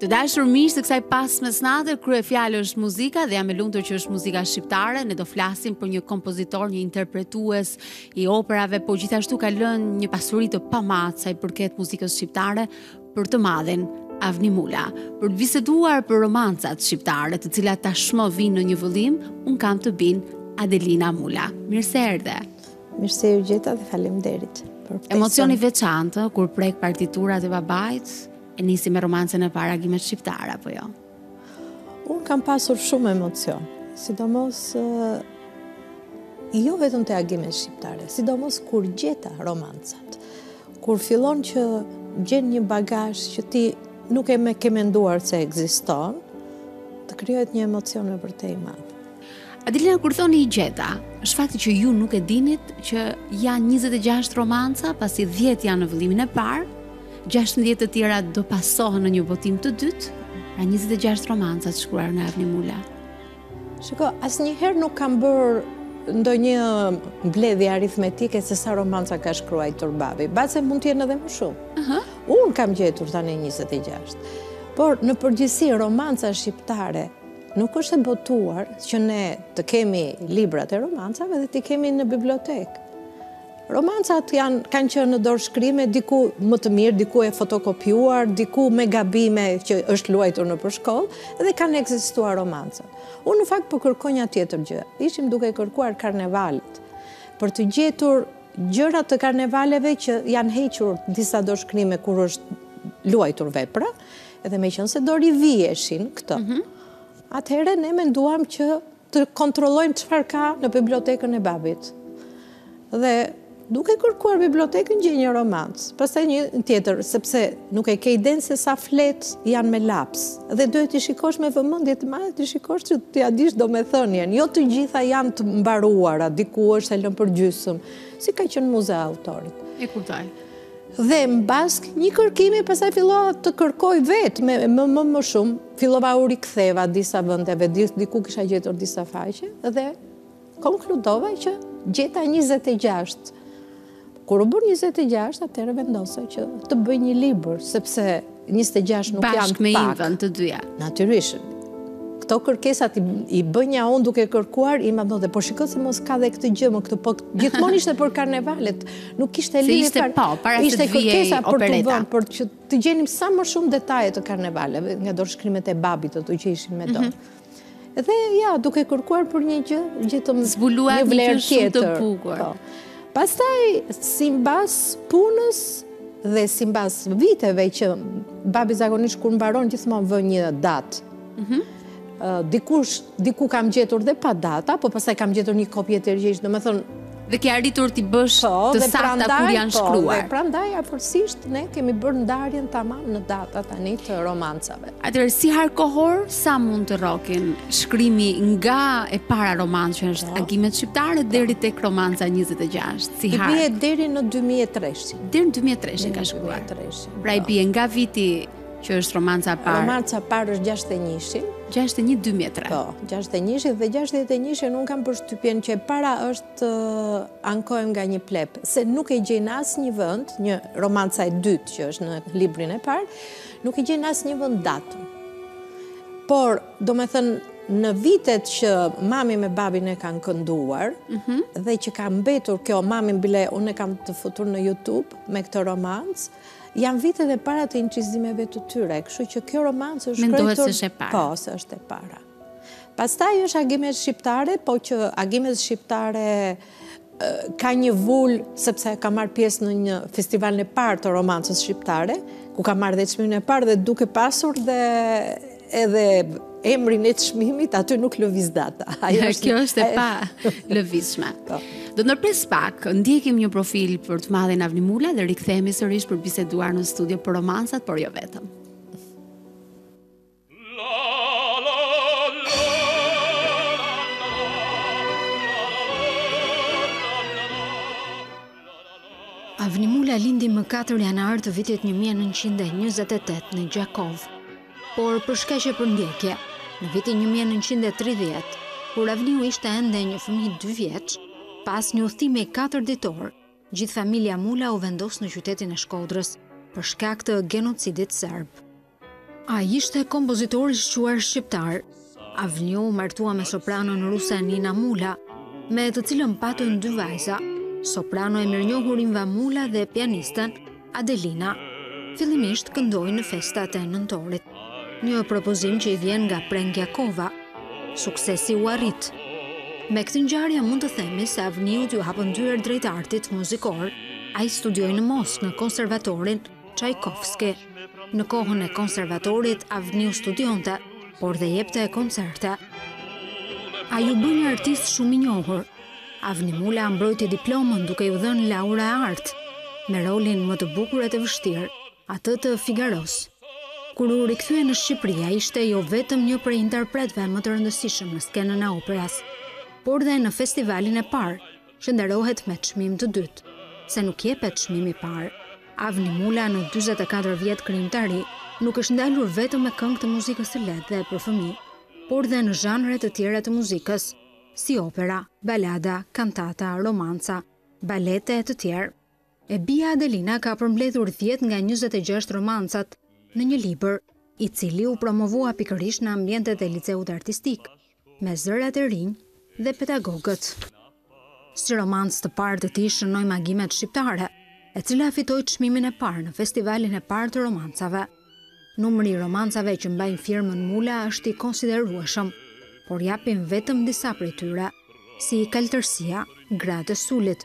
Të dashur miq të kësaj pasmesnate, kryefjalë është muzika dhe jam e lumtur që është muzika shqiptare. Ne do flasim për një kompozitor, një interpretues i operave, po gjithashtu ka lënë një pasuri të pamatë, sa i përket muzikës shqiptare, për të madhin Avni Mula, për të biseduar për romancat shqiptare të cilat tashmë vijnë në një vëllim, unë kam të bijën Adelina Mula. Mirë se erdhe! Mirë se ju gjeta dhe faleminderit. Emocion i veçantë, kur prek partiturat e babait, e nisi me romancën e parë Agimet shqiptare, apo jo? Unë kam pasur shumë emocion, sidomos jo vetëm te Agime shqiptare, sidomos kur gjeta romancat, kur fillon që gjen një bagazh që ti nuk e ke menduar se ekziston, të krijohet një emocion me vërte i madh. Adelina kur thoni i gjeta, është fakti që ju nuk e dinit që janë 26 romanca, pasi 10 janë në vëllimin e parë, 16 të tjera do pasohen në një botim të dytë, pra 26 romanca të shkruara nga Avni Mula. Shiko, asnjëherë nuk kam bërë ndonjë mbledhje aritmetike se sa romanca ka shkruajtur babi. Mbase mund të jenë edhe më shumë. Unë kam gjetur tani 26. Por, në përgjithësi, romanca shqiptare Nuk është e botuar që ne të kemi librat e romancave dhe t'i kemi në bibliotekë. Romancat janë, kanë qënë në dorëshkrime, diku më të mirë, diku e fotokopjuar, diku me gabime që është luajtur nëpër shkollë, dhe kanë ekzistuar romancat. Unë në fakt po kërkonja tjetër gjë. Ishim duke kërkuar karnevalet, për të gjetur gjëra të karnevaleve që janë hequr disa dorëshkrime kur është luajtur vepra, Edhe meqënëse do riviheshin këto, atëhere ne menduam që të kontrollojmë çfarë ka në bibliotekën e babit. Dhe duke kërkuar bibliotekën gjej një romancë, pastaj një tjetër, sepse nuk e ke idenë se sa fletë janë me laps, dhe duhet t'i shikosh me vëmendje të madhe, t'i shikosh që t'ia dish domethënien, jo të gjitha janë të mbaruara, diku është e lënë përgjysëm, si ka qënë muza e autorit. E kuptoj. Dhe mbas një kërkimi pastaj fillova të kërkoj vetë me më më më shumë. Fillova u riktheva disa vendeve, diku kisha gjetur disa faqe dhe konkludova që gjeta 26. Kur u bënë 26, atëherë vendosa që të bëj një libër, sepse njëzet e gjashtë nuk janë pak. Bashkë me Invën të dyja. Natyrisht. Këto kërkesat i bënja unë duke kërkuar Ima thoshte po shiko se mos ka dhe këtë gjë më këtë po gjithmonë ishte për karnevalet. Nuk kishte lidhje ishte po, para ishte kërkesa për t'u vënë, por që të gjenim sa më shumë detaje të karnevaleve nga dorëshkrimet e babit ato që ishin me dorë. Mhm. Dhe ja, duke kërkuar për një gjë, gjetëm një vlerë tjetër. Zbuluat një gjë shumë të bukur. Po. Pastaj, si mbas punës dhe si mbas viteve që babi zakonisht kur mbaron gjithmonë vë një datë. Mhm. Dikush, diku kam gjetur dhe pa data, po pastaj kam gjetur një kopje të regjistruar, domethënë, Dhe ke arritur t'i bësh po, të sakta kur janë po, shkruar. Po, dhe prandaj afërsisht ne kemi bërë ndarjen tamam në data tani të romancave. Atëherë si hark kohor sa mund të rrokin shkrimi nga e para romancë që është po. Agimet shqiptare po. deri tek romanca 26. Si hark. I bie deri në 2003. Deri në 2003 ka shkruar. Pra i bie nga viti Që është romanca e parë. Romanca e parë është 61-shin. 61 2003. Po, 61-shin dhe 61-shin unë kam përshtypjen që e para është ankohem nga një plep, se nuk e gjej në asnjë vend, një romanca e dytë që është në librin e parë, nuk e gjej në asnjë vend datën. Por, domethënë, në vitet që mami me babin e kanë kënduar, mhm. dhe që ka mbetur kjo, mami bile, unë e kam të futur në Youtube me këtë romancë, Janë vitet e para të incizimeve të tyre, kështu që kjo romancë është shkruar. Mendohet se është e para. Po, se është e para. Pastaj është Agimet shqiptare, po që Agimet shqiptare ka një vulë sepse ka marrë pjesë në një festivalin e parë të romancës shqiptare, ku ka marrë dhe çmimin e parë dhe duke pasur dhe Edhe emrin e çmimit aty nuk lëviz data. Ajo është kjo është e palëvizshme. Po. Do ndërpres pak, ndjekim një profil për të madhin Avni Mula dhe rikthehemi sërish për biseduar në studio për romancat, por jo vetëm. Avni Mula lindi më 4 janar të vitit 1928 në Gjakovë. Por për shkaqe përndjekjeje, në vitin një mijë e nëntëqind e tridhjetë, kur Avniu ishte ende një fëmijë dy vjeç, pas një udhëtimi katër ditor, gjithë familja Mula u vendos në qytetin e Shkodrës, për shkak të genocidit serb. Ai ishte kompozitor i shquar shqiptar, Avniu u martua me sopranon ruse Nina Mula, me të cilën patën dy vajza, sopranon e mirënjohur Inva Mula dhe pianisten Adelina. Fillimisht këndoi në festat e nëntorit. Një propozim që i vjen nga Prenkë Jakova. Suksesi u arrit. Me këtë ngjarje mund të themi se Avniut iu hapën dyert drejt artit muzikor. Ai studioi në Moskë në konservatorin Çajkovski. Në kohën e konservatorit, Avniu studionte, por dhe jepte edhe koncerte. Ai u bë artist shumë i njohur. Avni Mula mbrojti diplomën duke iu dhënë laura e artë, me rolin më të bukur e të vështirë, atë të Figaros. Kur u rikthye në Shqipëri, ishte jo vetëm një prej interpretëve më të rëndësishëm në skenën e operas, por dhe në festivalin e parë, që nderohet me çmim të dytë, se nuk jepet çmim i parë. Avni Mula në dyzet e katër vjet krijimtari nuk është ndalur vetëm me këngë të muzikës së lehtë dhe për fëmijë, por dhe në zhanre të tjera të muzikës, si opera, balada, kantata, romanca, balete e të tjerë. E bija Adelina ka përmbledhur dhjetë nga njëzet e gjashtë romancat në një libër, i cili u promovua pikërisht në ambientet e Liceut Artistik, me zërat e rinj dhe pedagogët. Si romancë të parë të tij shënojmë Agimet shqiptare, e cila fitoi çmimin e parë në Festivalin e parë të romancave. Numri i romancave që mbajnë firmën Mula është i konsiderueshëm, por japim vetëm disa prej tyre, si Kaltërsia, Gratë e Sulit,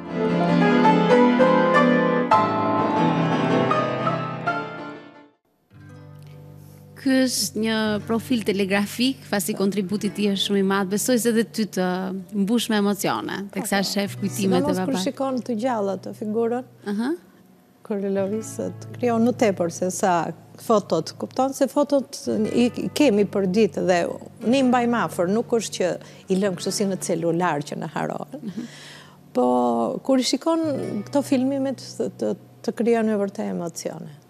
Ky është një profil telegrafik, pasi kontributi i tij është shumë i madh. Besoj se edhe ty të mbush me emocione, teksa shef kujtimet e babait. Sidomos kur shikon të gjallë atë figurën. Ëh. Kur lëviz të krijon më tepër se sa fotot. Kupton se fotot i kemi përditë dhe ne i mbajmë afër, nuk është që i lëmë kështu si në celular që na harrohen. Mhm. Po, kur i shikon këto filmimet të, të krijon vërtet emocione.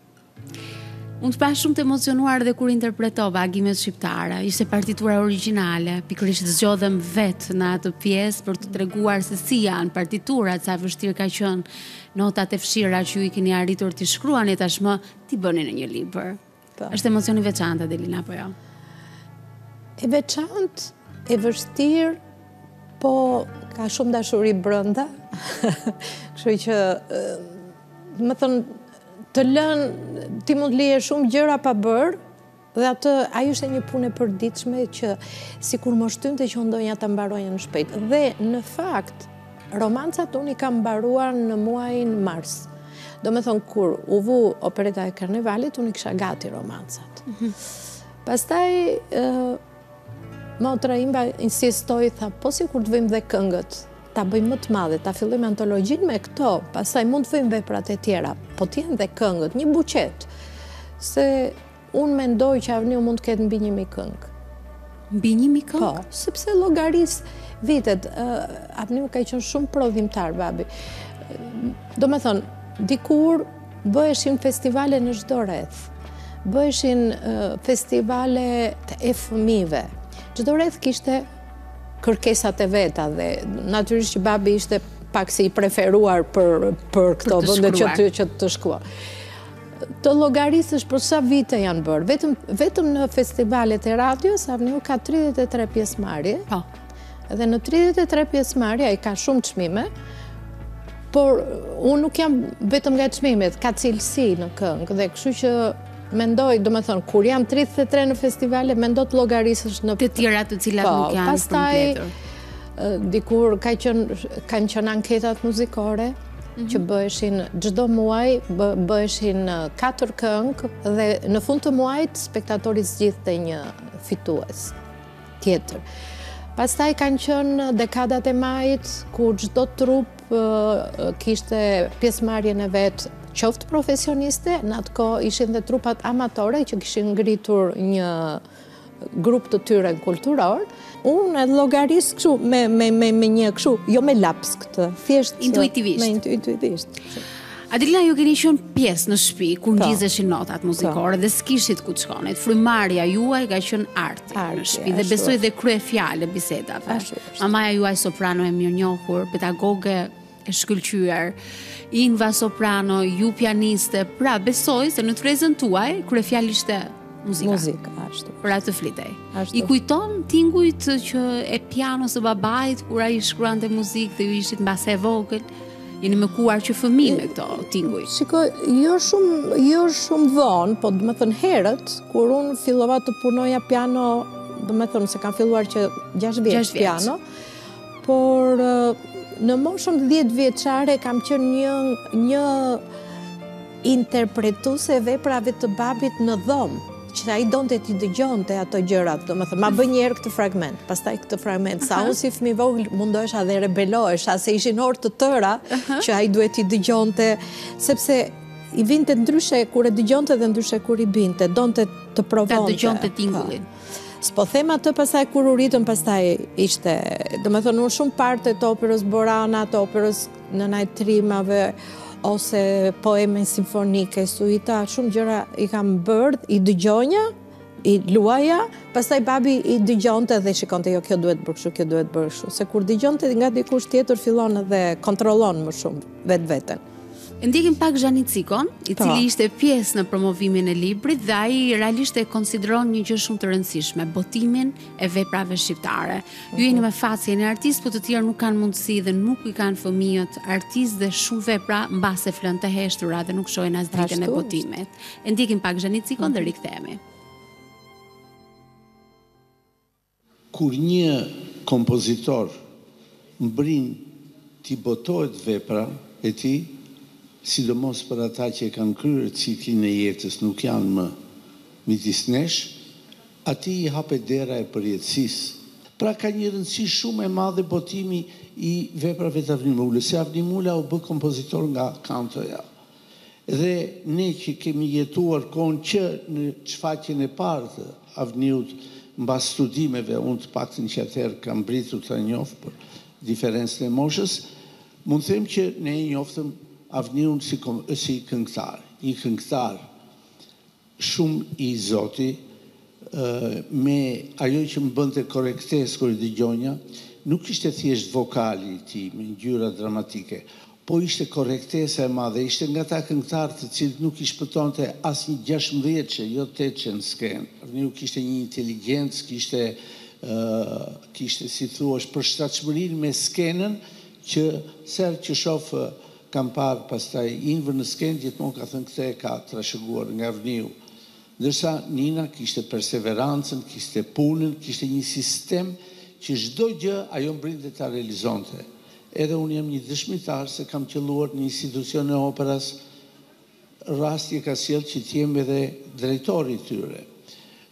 Unë të pashë shumë të emocionuar dhe kur interpretove Agimet shqiptare, ishte partitura origjinale, pikërisht zgjodhëm vetëm atë pjesë për të treguar se si janë partiturat, sa e vështirë ka qënë Notat e fshira që ju i keni arritur t'i shkruani tashmë, t'i bëni në një libër. Po. Është emocion i veçantë Adelina apo jo? E veçantë, e vështirë, po ka shumë dashuri brenda. Kështu që domethënë të lën ti mund të lije shumë gjëra pa bërë, Dhe atë, ajo ishte një punë e përditshme që sikur më shtynte që doja ta mbaronja më shpejt. Dhe në fakt, romancat unë i kam mbaruar në muajin mars. Domethënë, kur u vu opereta e karnevalit, unë i kisha gati romancat. Mhm. Pastaj, motra ime insistoi, tha, po sikur të vëjmë dhe këngët, ta bëjmë më të madhe, ta fillojmë antologjinë me këto, pastaj mund të vëjmë veprat e tjera, po t'jenë dhe këngët, një buqetë, se Unë mendoj që Avniu mund të ketë mbi një mijë këngë. Mbi një mijë këngë? Po, sepse llogaris vitet, Avniu ka qënë shumë prodhimtar, babi. Domethënë, dikur bëheshin festivale në çdo rreth, bëheshin festivalet e fëmijëve. Çdo rreth kishte kërkesat e veta dhe natyrisht që babi ishte pak si i preferuar për këto vende që të shkua. Të llogarisësh për sa vite janë bërë. Vetëm, vetëm në festivalet e radios, Avniu ka 33 pjesëmarrje. Po. Dhe në 33 pjesëmarrje, ai ka shumë çmime, por unë nuk jam vetëm nga çmimet, ka cilësi në këngë dhe kështu që mendoj, domethënë, kur janë 33 në festivale, mendo të llogarisësh në... Të tjera të cilat po, nuk janë për në tjetër. Pastaj, dikur kanë qënë anketat muzikore, që mhm. bëheshin çdo muaj, bëheshin katër këngë dhe në fund të muajit spektatori zgjidhte një fitues tjetër. Pastaj kanë qënë dekadat e majit, kur çdo trupë kishte pjesëmarrjen e vet qoftë profesioniste, në atë kohë ishin dhe trupat amatore që kishin ngritur një grup të tyren kulturor, unë e llogaris kështu me me me me një kështu, jo me laps këtë, thjesht intuitivisht. Me intuitivisht. Adelina ju keni qenë pjesë në shtëpi kur po. ngjizeshin notat po. muzikore dhe s'kishit ku të shkonit. Frymëmarrja juaj ka qenë arti, arti në shtëpi dhe besoj dhe kryefjalë e bisedave. Mamaja juaj soprano e mirënjohur, pedagoge e shkëlqyer. Inva soprano, ju pianiste, pra besoj se në tryezën tuaj kryefjalë ishte muzika. Muzika ashtu. Për atë flitej. I kujton tingujt që e pianos së babait kur ai shkruante muzikë dhe ju ishit mbase e vogël. Jeni mëkuar që fëmijë me këto tinguj. Shiko, jo shumë, jo shumë vonë, po domethënë herët, kur unë fillova të punoja piano, domethënë se kam filluar që 6 vjeçe piano, Por në moshën dhjetë vjeçare kam qenë një një interpretuse e veprave të babit në dhomë, që ai donte t'i dëgjonte ato gjërat, domethënë, ma bëj një herë këtë fragment, pastaj këtë fragment, sa unë si fëmijë i vogël mundohesha dhe rebelohesha, se ishin orë të tëra, që ai duhet t'i dëgjonte, sepse i vinte ndryshe kur e dëgjonte dhe ndryshe kur i binte, donte të provonte. Ta dëgjonte tingullin. S'po them atë pastaj kur u rritëm pastaj ishte, domethënë unë shumë parte të operës Borana, të operës Nëna e trimave, ose poeme simfonike, suita, shumë gjëra i kam bërë, i dëgjonja, i luaja, pastaj babi i dëgjonte dhe shikonte, jo kjo duhet bërë kështu, kjo duhet bërë kështu, se kur dëgjonte nga dikush tjetër fillon dhe kontrollon më shumë vetveten. E ndjekim pak Zhani Cikon, i po. cili ishte pjesë në promovimin e librit dhe ai realisht e konsideron një gjë shumë të rëndësishme, botimin e veprave shqiptare. Ju jeni mhm. me fat jeni artiste, po të tjerë nuk kanë mundësi dhe nuk i kanë fëmijët artistë dhe shumë vepra mbase flenë të heshtura dhe nuk shohin as dritën e botimit. E ndjekim pak Zhani Cikon dhe mhm. rikthehemi. Kur një kompozitor mbërrin t'i botohet vepra e tij, sidomos për ata që e kanë kryer ciklin e jetës nuk janë më midis nesh, atij i hapet dera e përjetësisë. Pra ka një rëndësi shumë e madhe botimi i veprave të Avni Mulës, se Avni Mula u bë kompozitor nga kantoja, Dhe ne që kemi jetuar kohën që në shfaqjen e parë të Avniut mbas studimeve, unë të paktën që atëherë kam mbërritur ta njoh për diferencën e moshës, mund të them që ne e njoftëm Avniun si si këngëtar, një këngëtar Shumë i zoti me ajo që më bënte korrektesë kur i dëgjonja, nuk ishte thjesht vokali i tij me ngjyra dramatike, po ishte korrektesa e madhe, ishte nga ata këngëtarë të cilit nuk i shpëtonte as një gjashtëmbëdhjetçe, jo tetçe në skenë. Avniu kishte një inteligjencë, kishte kishte si të thuash përshtatshmërinë me skenën që sa herë që shoh Kam parë pastaj Invën në skenë gjithmonë kam thënë këtë e ka trashëguar nga Avniu. Ndërsa Nina kishte perseverancën, kishte punën, kishte një sistem që çdo gjë ajo mbërrinte ta realizonte. Edhe unë jam një dëshmitar se kam qëlluar në institucionin e operas, Rasti ka sjellë që të jem edhe drejtori i tyre,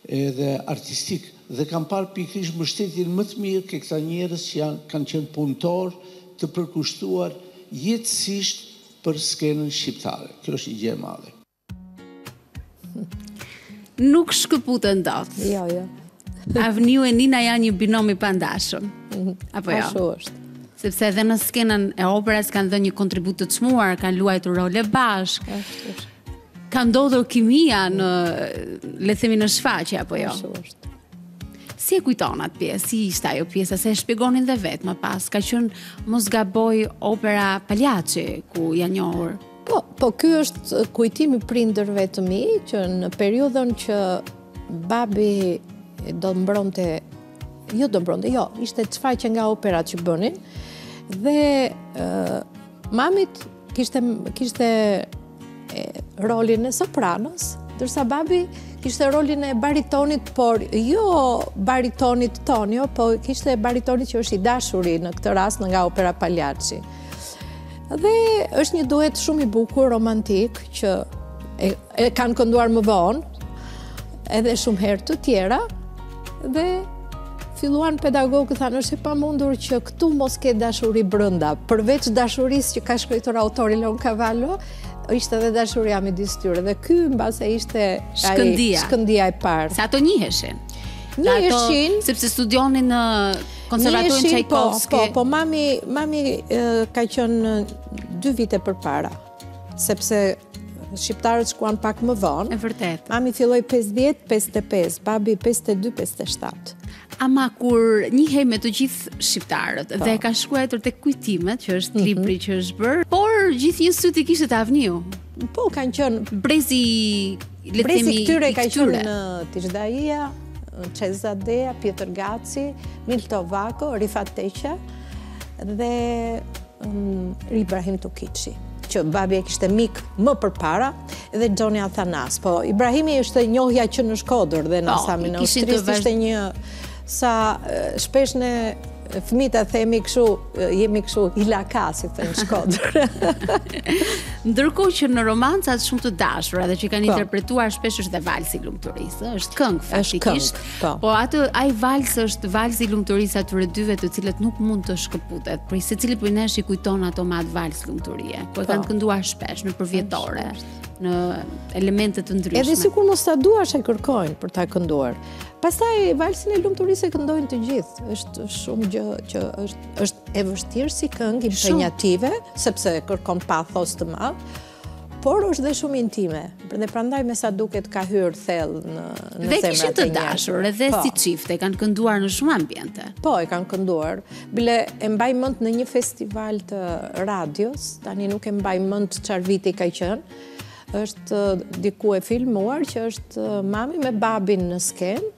edhe artistik, dhe kam parë pikërisht mbështetjen më të mirë ke këta njerëz që janë kanë qenë punëtorë të përkushtuar jetësisht për skenën shqiptare. Kjo është një gjë e madhe. Nuk shkëputen dot. Jo, jo. Avniu e Nina janë një binom i pandashëm. Apo jo? Ashtu është. Sepse edhe në skenën e operës kanë dhënë një kontribut të çmuar, kanë luajtur role bashkë. Ashtu është. Ka ndodhur kimia në le të themi në shfaqje apo jo? Ashtu është. Si e kujton atë pjesë? Si ishte ajo pjesa? Se e shpjegonin dhe vetë më pas. Ka qenë mos gaboj opera Paljaçi ku janë njohur. Po, po ky është kujtimi i prindërve të mi që në periudhën që babi do mbronte Jo do mbronte, jo, ishte çfarë qe nga operat që bënin. Dhe mami kishte kishte rolin e sopranos, ndërsa babi kishte rolin e baritonit, por jo baritonit Tonio, po kishte baritonit që është i dashuri në këtë rast nga opera Pagliacci. Dhe është një duet shumë i bukur, romantik, që e, e kanë kënduar më vonë, edhe shumë herë të tjera, Dhe filluan pedagogët thanë është e pamundur që këtu mos ketë dashuri brenda. Përveç dashurisë që ka shkruar autori Leoncavallo, ishte edhe dashuria midis tyre dhe ky mbase ishte shkëndija. shkëndija e parë. Se ato njiheshin. Njiheshin sepse studionin në konservatorin po, Çajkovski. Po, po, po mami mami ka qenë dy vite përpara. Sepse shqiptarët shkuan pak më vonë. E vërtetë. Mami filloi 50, 55, babi 52, 57. Ama kur njihej me të gjithë shqiptarët po. dhe ka shkruar tek kujtimet që është mhm. libri që është bërë, por gjithnjë sytë i kishte te Avniu. Po kanë qenë brezi le të themi këtyre ka qenë Tish Daija, Çesk Zadeja, Pjetër Gaci, Milto Vako, Rifat Teqja dhe mm, Ibrahim Tukiçi që babi e kishte mik më përpara dhe Xhoni Athanas. Po Ibrahimi ishte njohja që në Shkodër dhe në po, Sami në Austri ishte një sa shpesh ne fëmijët e themi kështu, jemi kështu ilaka si thonë në Shkodër. Ndërkohë që një romancë shumë të dashur edhe që e kanë po. interpretuar shpesh është dhe valsi i lumturisë, është këngë faktikisht. Po. Po atë ai vals është valsi i lumturisë së atyre dyve të cilët nuk mund të shkëputet prej, secili prej nesh i kujton ato me atë vals lumturie, po e kanë po. kënduar shpesh në përvjetore, në elemente të ndryshme. Edhe sikur mos ta duash e kërkojnë për ta kënduar. Pastaj valsin e lumturisë e këndojnë të gjithë. Është shumë, gjë që është është e vështirë si këngë impenjative, sepse kërkon pathos të madh. por është dhe shumë intime. Dhe prandaj me sa duket ka hyrë thellë në në zemrat e Dhe ishin të dashur edhe po. si çift, e kanë kënduar në shumë ambiente. Po, e kanë kënduar. Bile e mbaj mend në një festival të radios, tani nuk e mbaj mend çfarë viti ka qenë. Është uh, diku e filmuar që është uh, mami me babin në skenë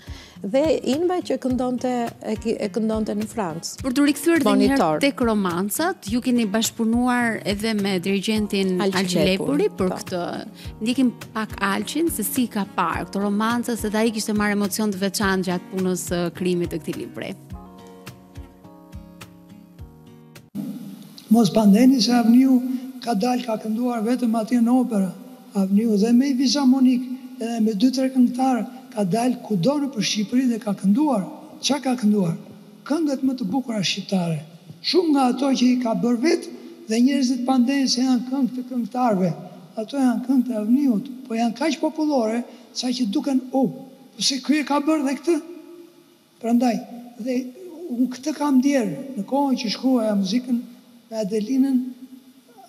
Dhe Inva që këndonte e këndonte në Francë. Për t'u rikthyer edhe një herë tek romancat, ju keni bashkëpunuar edhe me dirigjentin Alqi Lepuri për po. këtë. Ndjekim pak Alqin se si i ka parë këto romanca, se dhe ai kishte marrë emocion të veçantë gjatë punës së krijimit të këtij libri. Mos pandeni se Avniu ka dalë ka kënduar vetëm atje në Opera, Avniu dhe me një fizarmonikë edhe me dy tre këngëtarë ka dalë kudo nëpër Shqipëri dhe ka kënduar, ça ka kënduar? Këngët më të bukura shqiptare. Shumë nga ato që i ka bërë vetë dhe njerëzit pandejnë se janë këngë të këngëtarëve, ato janë këngë të Avniut, po janë kaq popullore sa që duken oh, po se ky e ka bërë dhe këtë? Prandaj, dhe unë këtë kam ndjerë, në kohën që shkruaja muzikën me Adelinën,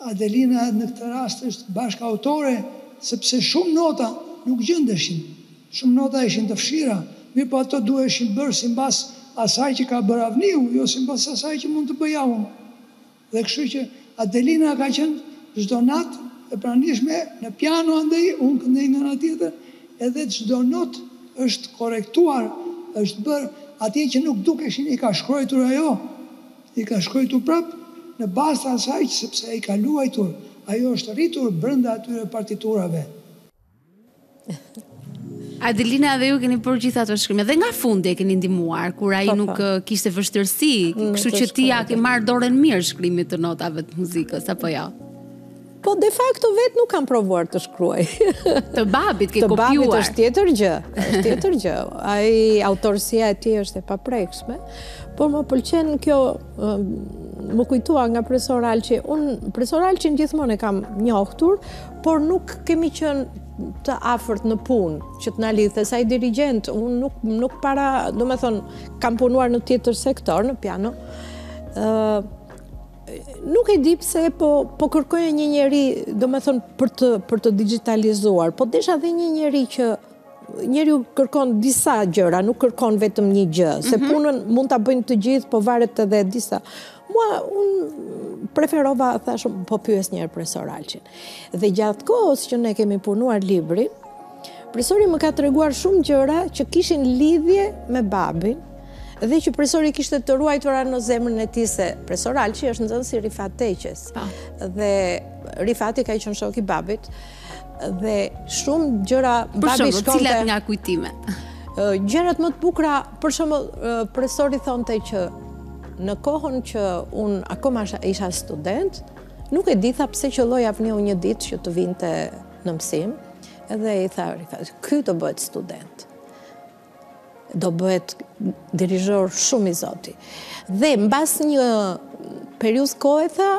Adelina në këtë rast është bashkëautore, sepse shumë nota nuk gjendeshin, shumë nota ishin të fshira, mirëpo ato duheshin bërë simbas asaj që ka bërë Avniu, jo simbas asaj që mund të bëja unë. Dhe kështu që Adelina ka qenë çdo natë e pranishme në piano andej unë këndej nga ana tjetër edhe çdo notë është korrektuar është bërë atje që nuk dukeshin i ka shkruajtur ajo i ka shkruajtur prapë në bazë të asaj sepse i ka luajtur ajo është rritur brenda atyre partiturave. Adelina dhe ju keni gjithë ato shkrime Dhe nga fundi e keni ndihmuar Kur ai po, nuk po. Eh, kishte vështirësi mm, Kështu që ti ia ke marrë dorën mirë shkrimit të notave të muzikës Apo jo? Po de facto vetë nuk kam provuar të shkruaj. Të babit ke kopjuar. Të babit është tjetër gjë, është tjetër gjë. Ai autorësia e tij është e paprekshme, por më pëlqen kjo më kujtua nga profesor Alqi, unë profesor Alqin gjithmonë e kam njohtur, por nuk kemi qenë të afërt në punë, që të na lidhte se ai dirigjent, unë nuk nuk para, domethënë, kam punuar në tjetër sektor në piano. ë Nuk e di pse po po kërkoja një njeri, domethënë, për të për të digjitalizuar, po desha dhe një njeri që njeriu kërkon disa gjëra, nuk kërkon vetëm një gjë, se mhm. punën mund ta bëjnë të gjithë, po varet edhe disa. Mua unë preferova thashë po pyes një herë profesor Alqin. Dhe gjatë kohës që ne kemi punuar librin, profesori më ka treguar shumë gjëra që kishin lidhje me babin dhe që profesori kishte të ruajtura në zemrën e tij se profesor Alqi është nxënës i Rifat Teqjes. Po. Dhe Rifati ka qenë shok i babit. Dhe shumë gjëra babi shkonte. Për cilat nga kujtimet? Gjërat më të bukura, për shembull profesori thonte që në kohën që unë akoma isha student, nuk e di tha pse qëlloi Avniu një ditë që të vinte në mësim, edhe i tha, ky do bëhet student. do bëhet dirizhor shumë i zoti. Dhe mbas një periudhe kohe, tha,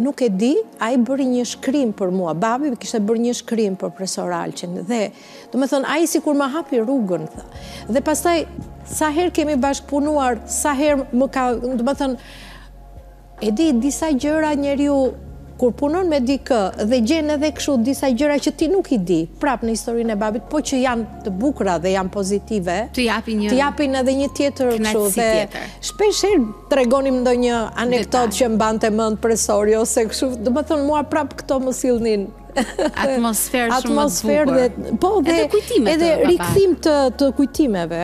nuk e di, ai bëri një shkrim për mua, babi kishte bërë një shkrim për profesor Alqin, dhe, domethënë, ai sikur ma hapi rrugën, tha. dhe pastaj, sa herë kemi bashkëpunuar, sa herë më ka, domethënë, E di disa gjëra njeriu kur punon me dikë dhe gjen edhe kështu disa gjëra që ti nuk i di, prapë në historinë e babit, po që janë të bukura dhe janë pozitive, të japin një të japin edhe një tjetër kështu dhe shpesh herë tregonim ndonjë anekdotë që mbante mend profesori ose kështu, domethënë mua prapë këto më sillnin Atmosferë shumë të bukur. Atmosferë dhe po dhe edhe kujtime edhe rikthim të të kujtimeve.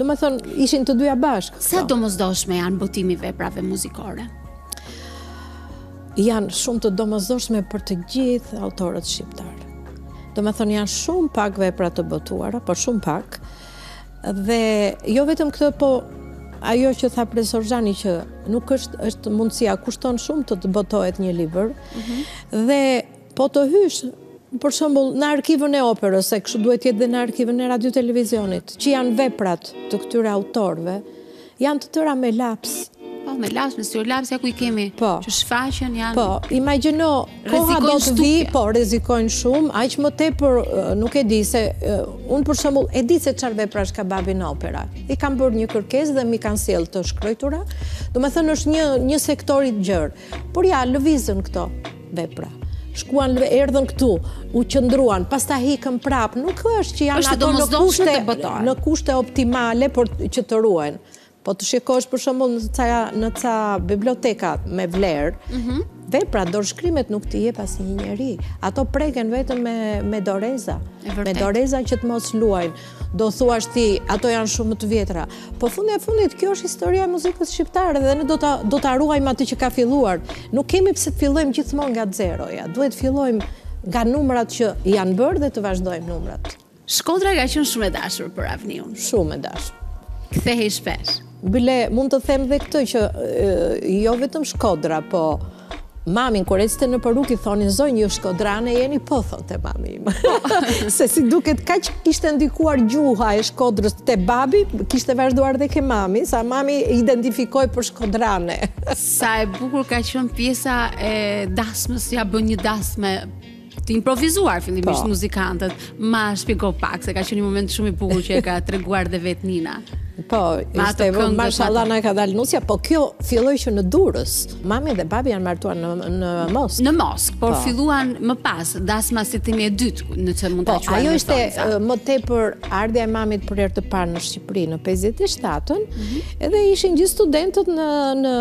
Domethënë ishin të dyja bashkë. Sa domosdoshme janë botimi i veprave muzikore? Janë shumë të domosdoshme për të gjithë autorët shqiptarë. Domethënë janë shumë pak vepra të botuara, po shumë pak. Dhe jo vetëm këtë, po ajo që tha profesor Zhani që nuk është është mundësia, kushton shumë të të botohet një libër. Mhm. Dhe po të hysh për shembull në arkivën e operës, e kështu duhet të jetë dhe në arkivën e radio televizionit, që janë veprat të këtyre autorëve, Janë të tëra me laps. Po, me laps, me syrë laps, ja ku i kemi. Po. Që shfaqen janë... Po, imagino, koha do të vijë, po, rrezikojnë shumë, aq më tepër, nuk e di, se unë për shembull, e di se çfarë veprash ka babi në opera. I kam bërë një kërkesë dhe m'i kanë sjellë të shkruajtura. Domethënë është një, një sektor i gjerë. Por ja, lëvizën këto. vepra. Shkuan, erdhën këtu, u qëndruan, pastaj ikën prapë, nuk është që janë ato në kushte, në kushte optimale, për që të ruhen. Po të shikosh për shembull në ca, në ca biblioteka me vlerë, mhm. vepra, dorëshkrimet nuk t'i jep asnjë njeri. Ato preken vetëm me, me doreza. Me doreza që të mos luajnë. Do thuash ti, ato janë shumë më të vjetra. Po fundi e fundit, kjo është historia e muzikës shqiptare dhe ne do ta do ta ruajmë atë që ka filluar. Nuk kemi pse të fillojmë gjithmonë nga zeroja. Duhet të fillojmë nga numrat që janë bërë dhe të vazhdojmë numrat. Shkodra ka qenë shumë e dashur për Avniun. Shumë e dashur. Kthehej shpesh. Bile, mund të them dhe këtë që jo vetëm Shkodra, po mamin kur ecte nëpër rrugë i thonin zonjë ju shkodrane jeni po thonte mami im se siç duket kaq kishte ndikuar gjuha e shkodrës te babi kishte vazhduar dhe ke mami sa mami identifikohej për shkodrane sa e bukur ka qenë pjesa e dasmës ia bënë një dasmë të improvizuar fillimisht po. muzikantët. Ma shpjego pak se ka qenë një moment shumë i bukur që e ka treguar dhe vetë Nina. Po, ishte vë mashallah na ka dalë nusja, po kjo filloi që në Durrës. Mami dhe babi janë martuar në në Moskë. Në Moskë, por po. filluan më pas, dasma si të themi e dytë, në çfarë mund ta po, quajmë. Po, ajo ishte më tepër ardhja e mamit për herë të parë në Shqipëri në 57-ën, mm -hmm. edhe ishin gjithë studentët në në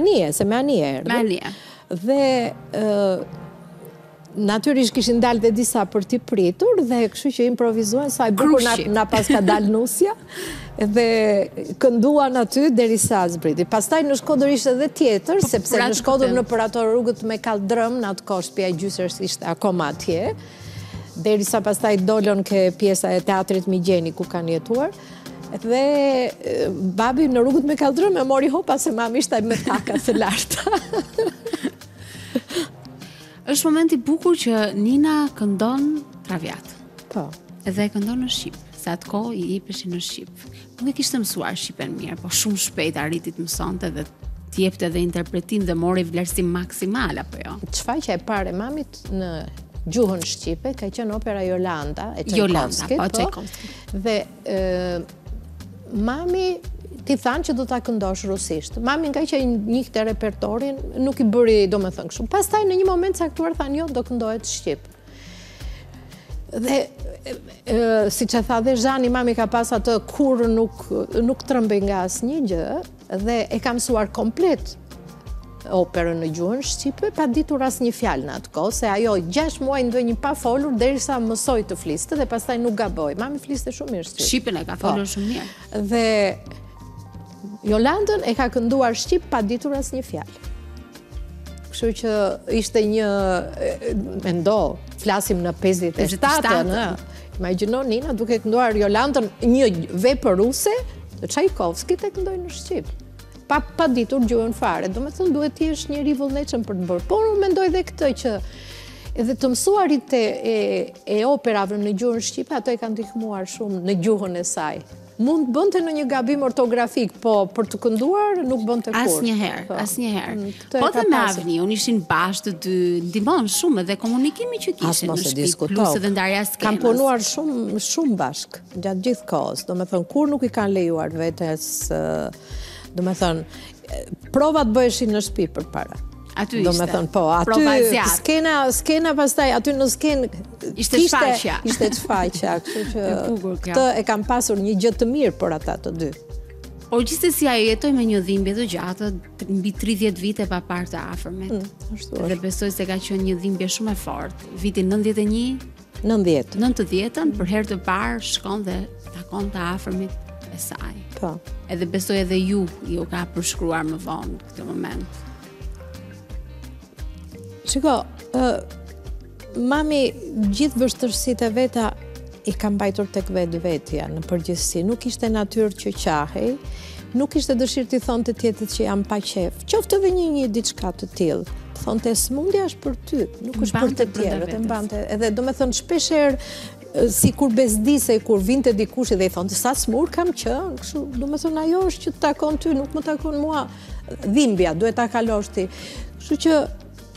anije, se me anije erdhi. Me anije. Dhe natyrisht kishin dalë dhe disa për t'i pritur dhe kështu që improvizuan sa e bukur na, na paska dalë nusja dhe kënduan aty derisa zbriti. Pastaj në Shkodër ishte edhe tjetër, po, sepse në Shkodër nëpër ato rrugët me kaldrëm, në atë kohë shtëpia e gjyshërve ishte akoma atje. Derisa pastaj dolën ke pjesa e teatrit Migjeni ku kanë jetuar. Dhe babi në rrugët me kaldrëm e mori hopa se mami ishte me taka të larta. është moment i bukur që Nina këndon Traviatën. Po. Dhe këndon në shqip, se atë kohë i i jepeshin në shqip. Nuk e kishte mësuar shqipen mirë, po shumë shpejt arriti të mësonte dhe të jepte dhe interpretim dhe mori vlerësim maksimal, apo jo? Shfaqja e parë e mamit në gjuhën shqipe ka qenë opera Jolanta e Çajkovskit. Po, po. Dhe mamit i thanë që do ta këndosh rusisht. Mami ngaqë e njihte repertorin, nuk i bëri domethënë kështu. Pastaj në një moment të caktuar thanë jo, do këndohet shqip. Dhe siç e tha dhe Zhani, mami ka pas atë kurrë nuk, nuk trembej nga asnjë gjë, Dhe e ka mësuar komplet operën në gjuhën shqipe, pa ditur asnjë fjalë në atë kohë, se ajo 6 muaj ndenji pa folur, derisa mësoi të fliste dhe pastaj nuk gaboi. Mami fliste shumë mirë shqip. Shqipen e ka po. folur shumë mirë. Dhe Jolantën e ka kënduar shqip pa ditur asnjë fjalë. Kështu që ishte një, mendo, flasim në 57-ën, Imagjino Nina duke kënduar Jolantën një vepër ruse të Çajkovskit të këndojë në shqip. Pa pa ditur gjuhën fare. Domethënë duhet të jesh njeri i vullnetshëm për ta bërë. Por unë mendoj dhe këtë që edhe të mësuarit e, e operave në gjuhën shqipe ato e kanë ndihmuar shumë në gjuhën e saj. Mund të bënte ndonjë gabim ortografik, po për të kënduar nuk bënte kurrë. Asnjëherë, po. asnjëherë. Mm, po dhe me Avniun ishin bashkë të dy, ndihmon shumë dhe komunikimi që kishin në shpi, plus edhe ndarja e skenës. Kanë punuar shumë, shumë bashkë, gjatë gjithë kohës, domethënë, kurrë nuk i kanë lejuar vetes, domethënë, Provat bëheshin në shpi përpara. Aty ishte. Do me thënë, po, aty skena, skena pastaj, aty në skenë... Ishte shfaqja. Ishte shfaqja, kështu që... Këtë e kam pasur një gjë të mirë për ata të dy. Por gjithsesi ajo jetoi me një dhimbje të gjatë, mbi 30 vite pa parë të afërmit. Mm, dhe besoj se ka qenë një dhimbje shumë e fortë. Vitin 91, 90. 90-ën për herë të parë shkon dhe takon të afërmit e saj. Po. Edhe besoj edhe ju ju ka përshkruar më vonë këtë moment. Shiko, ë uh, mami gjithë vështirësitë e veta i ka mbajtur tek vetëvetja në përgjithësi. Nuk ishte natyrë që qahej, Nuk kishte dëshirë t'i thonte tjetrit që jam pa qejf. Qoftë edhe një një diçka të tillë. Thonte smundja është për ty, nuk është për të tjerët, e mbante. Edhe domethënë shpesh herë sikur bezdisej kur vinte dikush dhe i thonte sa smur kam qen, kështu domethënë ajo është që të takon ty, nuk më takon mua. Dhimbja duhet ta kalosh ti. Kështu që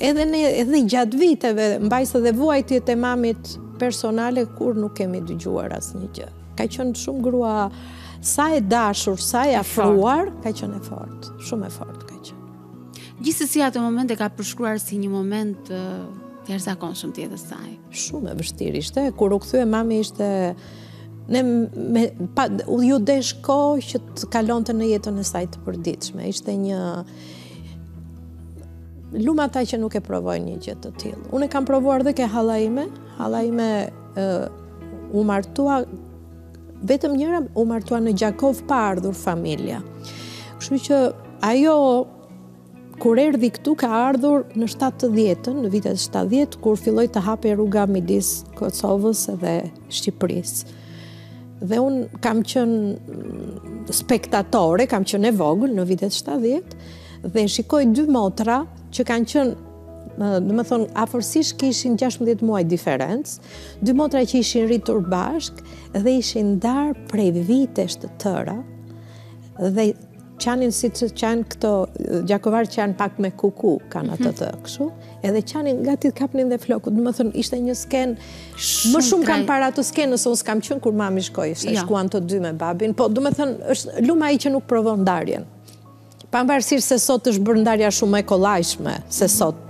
edhe ne edhe gjatë viteve mbase dhe vuajtjet e mamit personale kurr nuk kemi dëgjuar asnjë gjë. Ka qënë shumë grua, sa e dashur, sa e afruar, ka qënë e fort, shumë e fort ka qënë. Gjithsesi atë moment e ka përshkruar si një moment të jashtëzakonshëm të jetës së saj. Shumë e vështirë ishte, kur u kthye mami ishte, ne me, pa, iu desh kohë që të kalonte në jetën e saj të përditshme, ishte një, Lum ata që nuk e provojnë një gjë të tillë. Unë e kam provuar dhe ke halla ime, halla ime u martua vetëm njëra u martua në Gjakov pa ardhur familja. Kështu që ajo kur erdhi këtu ka ardhur në 70-ën, në vitet 70 kur filloi të hapej rruga midis Kosovës dhe Shqipërisë. Dhe un kam qen spektatore, kam qen e vogël në vitet 70 dhe shikoj dy motra që kanë qen domethënë afërsisht kishin 16 muaj diferencë, dy motra që ishin rritur bashk dhe ishin ndarë prej vitesh të tëra dhe qanin siç qajnë këto gjakovaret që janë pak me kuku kanë atë mhm. të kështu edhe qanin gati kapnin dhe flokët domethënë ishte një sken më shumë kam parë atë sken se unë s'kam qënë kur mami shkoi se jo. shkuan të dy me babin po domethënë është lum ai që nuk provon ndarjen Pavarësisht se sot është bërë ndarja shumë më e kollajshme se mhm. sot.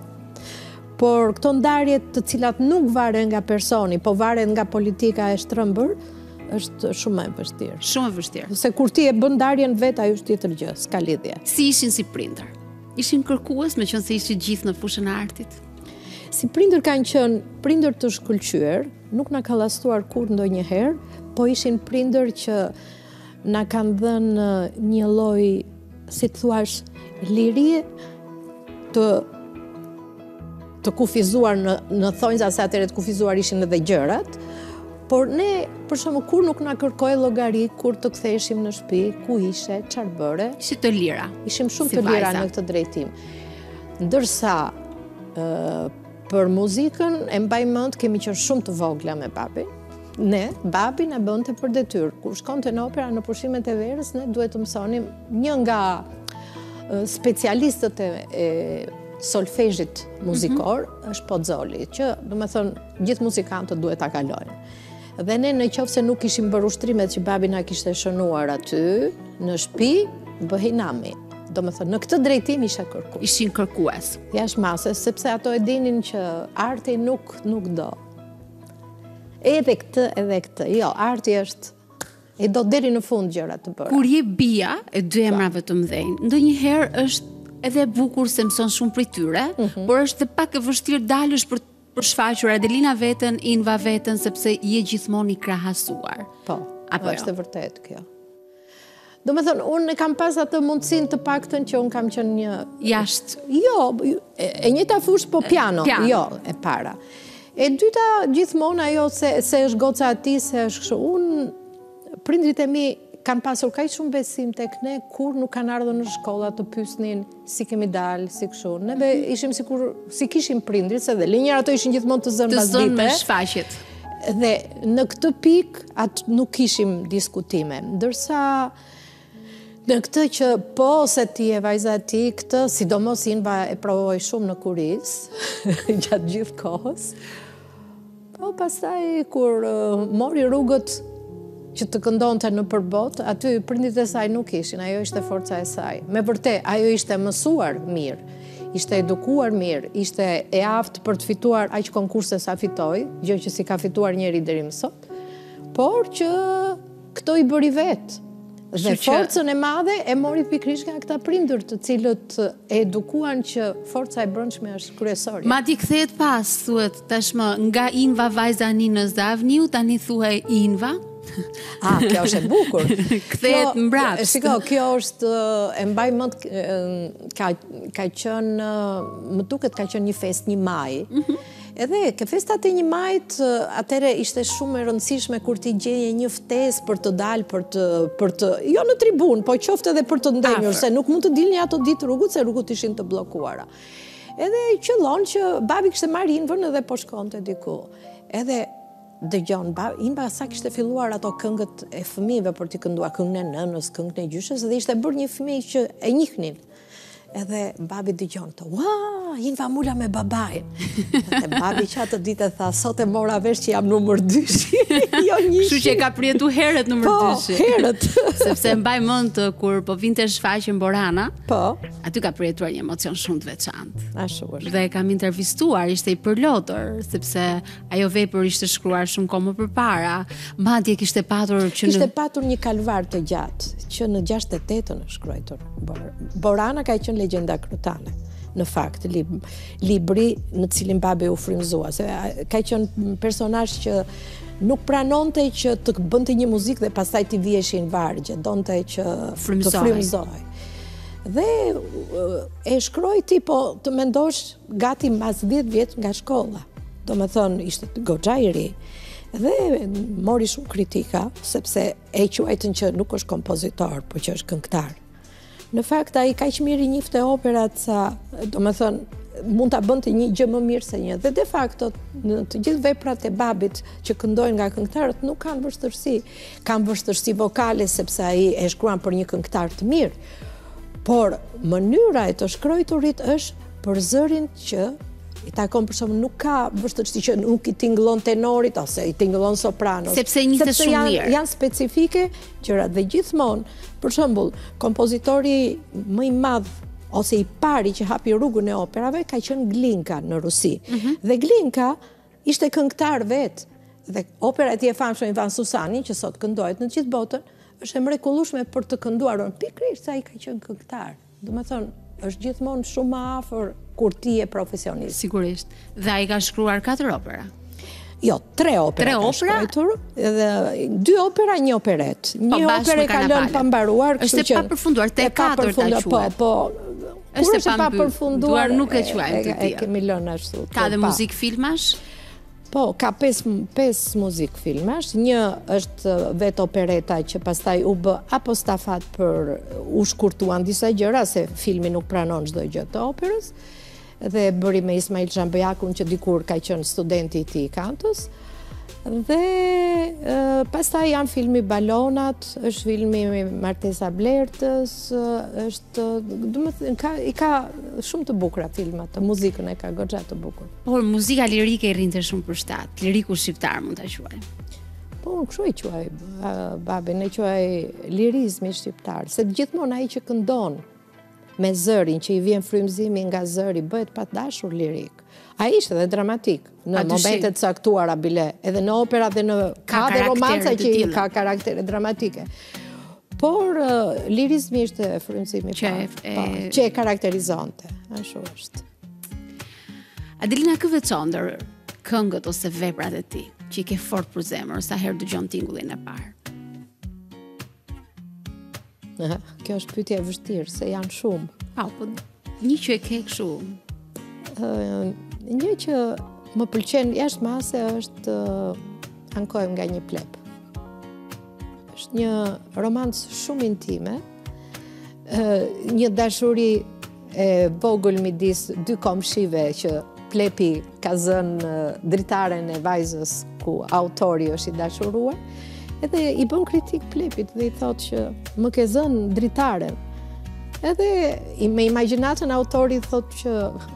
Por këto ndarje të cilat nuk varen nga personi, po varen nga politika e shtrëmbër, është shumë më e vështirë. Shumë e vështirë. Se kur ti e bën ndarjen vetë ajo është tjetër gjë, s'ka lidhje. Si ishin si prindër? Ishin kërkues meqënëse ishit gjithë në fushën e artit? Si prindër kanë qënë prindër të shkëlqyer, nuk na kanë llastuar kurrë ndonjëherë, po ishin prindër që Na kanë dhënë një lloj, si të thuash, lirie të kufizuar në në thonjza se atëherë të kufizuar ishin edhe gjërat. Por ne për shembull kurrë nuk na kërkoi llogari kur të ktheheshim në shtëpi, ku ishe, çfarë bëre? Ishim të lira. Ishim shumë si të lira në këtë drejtim. Ndërsa ë Për muzikën e mbaj mend kemi qenë shumë të vogla me babin. Ne, babi na bënte për detyrë. Kur shkonte në opera në pushimet e verës, ne duhet të mësonim një nga specialistët e, e solfezhit muzikor mm -hmm. është Pozzoli, që domethënë gjithë muzikantët duhet ta kalojnë. Dhe ne në qoftë se nuk kishim bërë ushtrimet që babi na kishte shënuar aty, në shpi, bëhej nami. Domethënë, në këtë drejtim isha kërku. Ishin kërkues. Jashtë mase, sepse ato e dinin që arti nuk, nuk do. Edhe këtë, edhe këtë. Jo, arti është i do deri në fund gjërat të bëra. Kur je bija e dy emrave të mëdhenj, ndonjëherë është edhe e bukur se mëson shumë prej tyre, mhm. por është dhe pak e vështirë të dalësh për Për të shfaqur Adelina veten Inva veten sepse je gjithmonë i krahasuar. Po. Apo jo? Është e vërtetë kjo. Domethënë, unë e kam pas atë mundësinë të paktën që unë kam qenë një... Jashtë? Jo, e njëjta fushë po piano, jo, e para. E dyta gjithmonë ajo se është goca e atij, se është kështu unë, prindërit e mi Kanë pasur kaq shumë besim tek ne, kurrë nuk kanë ardhur në shkolla të pyesnin si kemi dalë, si kështu. Neve mhm. ishim sikur s'i kishim prindërit, se dhe oraret ato ishin gjithmonë të zënë pasdite. Të zënë me shfaqjet. Dhe në këtë pikë atë nuk kishim diskutime. Ndërsa Në këtë që po se ti je vajza e atij, këtë sidomos Inva e provoi shumë në kurriz, gjatë gjithë kohës, Po pastaj kur mori rrugët që të këndonte nëpër botë, aty prindërit e saj nuk ishin, ajo ishte forca e saj. Me vërtet, ajo ishte mësuar mirë, ishte edukuar mirë, ishte e aftë për të fituar aq konkurse sa fitoi, gjë që s'e ka fituar njeri deri më sot, por që Këto i bëri vetë. Dhe forcën e madhe e mori pikërisht nga këta prindër të cilët e edukuan që forca e brendshme është kryesorja. Babait i kthehet pas, thuhet tashmë nga Inva vajza e Ninës, Avniut, tani thuhet Inva? A, ah, kjo është e bukur. Kthehet mbrapsht. Shiko, kjo është, e mbaj mend ka, ka qenë, më duket ka qenë një festë një maj, mhm. Edhe ke festat e një majit, atëhere ishte shumë e rëndësishme kur t'i gjeje një ftesë për të dalë, për të, për të, jo në tribunë, po qoftë edhe për të ndenjur, se nuk mund të dilnin ato ditë rrugët, se rrugët ishin të bllokuara. Edhe qëllon që babi kishte marrë Invën edhe po shkonte diku. Edhe dëgjon, ba, imba sa kishte filluar ato këngët e fëmijëve për t'i këndua këngën e nënës, këngën e gjyshes, dhe ishte bërë një fëmijë që e njihnin. Edhe babi dëgjon këta, ua, Inva Mula me babajnë. Dhe babi që atë ditë e tha, sot e mora vesh që jam numër dyshi, jo njëshi. Kështu që e ka përjetu herët numër po, dyshi. Po, herët. Sepse mbaj mend kur po vinte shfaqen Borana, po. aty ka përjetuar një emocion shumë të veçantë. A shumë. Dhe kam intervistuar, ishte i përlotur, sepse Ajo vepër ishte shkruar shumë kohë më përpara, madje kishte patur që në... kishte patur një kalvar të gjatë që në 68-ën është shkruar. Borana ka qenë legjenda krutane në fakt lib, libri në të cilin babi u frymëzua se ka qenë personazh që nuk pranonte që të bënte një muzikë dhe pastaj t'i viheshin vargje, donte që të frymëzohej. Dhe e shkroi ti po të mendosh gati mbas dhjetë vjet nga shkolla, domethënë ishte goxha i ri dhe mori shumë kritika sepse e quajtën që nuk është kompozitor, por që është këngëtar. Në fakt ai kaq mirë i njifte operat sa, domethënë mund ta bënte një gjë më mirë se një. Dhe de facto në të gjithë veprat e babit që këndohen nga këngëtarët nuk kanë vështirësi. Kanë vështirësi vokale sepse ai e shkruan për një këngëtar të mirë. Por mënyra e të shkruajturit është për zërin që i takon për shembull nuk ka vështirësi që nuk i tingëllon tenorit ose i tingëllon sopranos. Sepse njihte shumë mirë. Sepse janë specifike gjërat dhe gjithmonë, për shembull, kompozitori më i madh ose i pari që hapi rrugën e operave ka qenë Glinka në Rusi. Mhm. Dhe Glinka Ishte këngëtar vetë dhe opera e tij e famshme Ivan Susanin, që sot këndohet në gjithë botën, është e mrekullueshme për të kënduar pikërisht se ai ka qenë këngëtar. Domethënë, është gjithmonë shumë më afër kur ti je profesionist. Sigurisht. Dhe ai ka shkruar katër opera. Jo, tre opera. Tre opera. Shkruar, dhe dy opera, një operetë. Po, një operë ka lënë pa mbaruar, kështu që është e papërfunduar te katra ta quaj. Po, po, Është e papërfunduar, nuk e quajmë të tjerë. E kemi lënë ashtu. Ka dhe muzikë filmash? Po, ka pesë, pesë muzikë filmash. Një është uh, vetë opereta që pastaj u bë apostafat për u shkurtuan disa gjëra se filmi nuk pranon çdo gjë të operës dhe bëri me Ismail Zhabjakun që dikur ka qenë studenti i tij i kantos. Dhe pastaj janë filmi Balonat, është filmi Martesa e Blertës, është, domethënë, i ka shumë të bukura filmat, muzikën e ka goxha të bukur. Por muzika lirike i rrinte shumë për shtat, liriku shqiptar mund ta quaj. Po, kështu e quaj, babin e quaj lirizmi shqiptar, se gjithmonë ai që këndon, Me zërin që i vjen frymëzimi nga zëri, bëhet pa dashur lirik. Ai ishte dhe dramatik, në momente të caktuara bile, edhe në opera dhe në ka dhe romanca që i ka karaktere dramatike. Por, lirizmi ishte frymëzimi pa, po, që e karakterizonte, ashtu është. Adelina, kë veçon ndër këngët ose veprat e tij, që i ke fort për zemër, sa herë dëgjon tingullin e parë? Kjo është pyetje e vështirë se janë shumë. Ha, po një që e ke shumë. Ëh, një që më pëlqen jashtë mase është uh, Ankohem nga një plep. Është një romancë shumë intime. Ëh, një dashuri e vogël midis dy komshive që plepi ka zënë dritaren e vajzës ku autori është i dashuruar, edhe i bën kritikë plepit dhe i thotë që më ke zënë dritaren. Edhe me imagjinatën autori thotë që,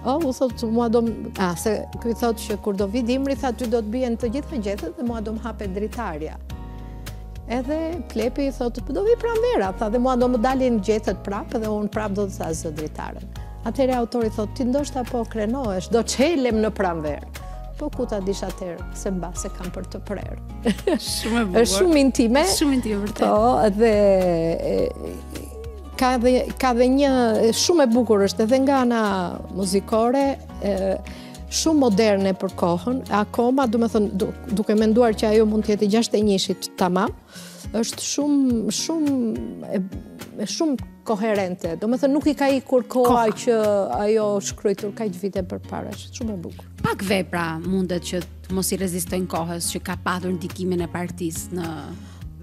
oh, thotë që mua do, a, se ky i thotë që kur do vijë dimri, tha, ty do të bien të gjitha gjethet dhe mua do më hapet dritarja. Edhe plepi i thotë, do vijë pranvera, tha dhe mua do më dalin gjethet prapë dhe unë prapë do ta zë dritaren. Atëherë autori thotë, ti ndoshta po krenohesh, do çelem në pranverë. Po ku ta dish atëherë se mbase kam për të prerë. Shumë e bukur. Është shumë intime. Shumë intime vërtet. Po, dhe ka dhe ka dhe një shumë e bukur është edhe nga ana muzikore, shumë moderne për kohën, e akoma, domethënë, duke menduar që ajo mund të jetë e gjashtë e njëshit tamam, është shumë, shumë, e, shumë koherente. Domethënë, nuk i ka ikur koha që ajo shkrujtur kaq vite përpara, është shumë e bukur. Pak vepra mundet që të mos i rezistojnë kohës që ka patur ndikimin e partisë në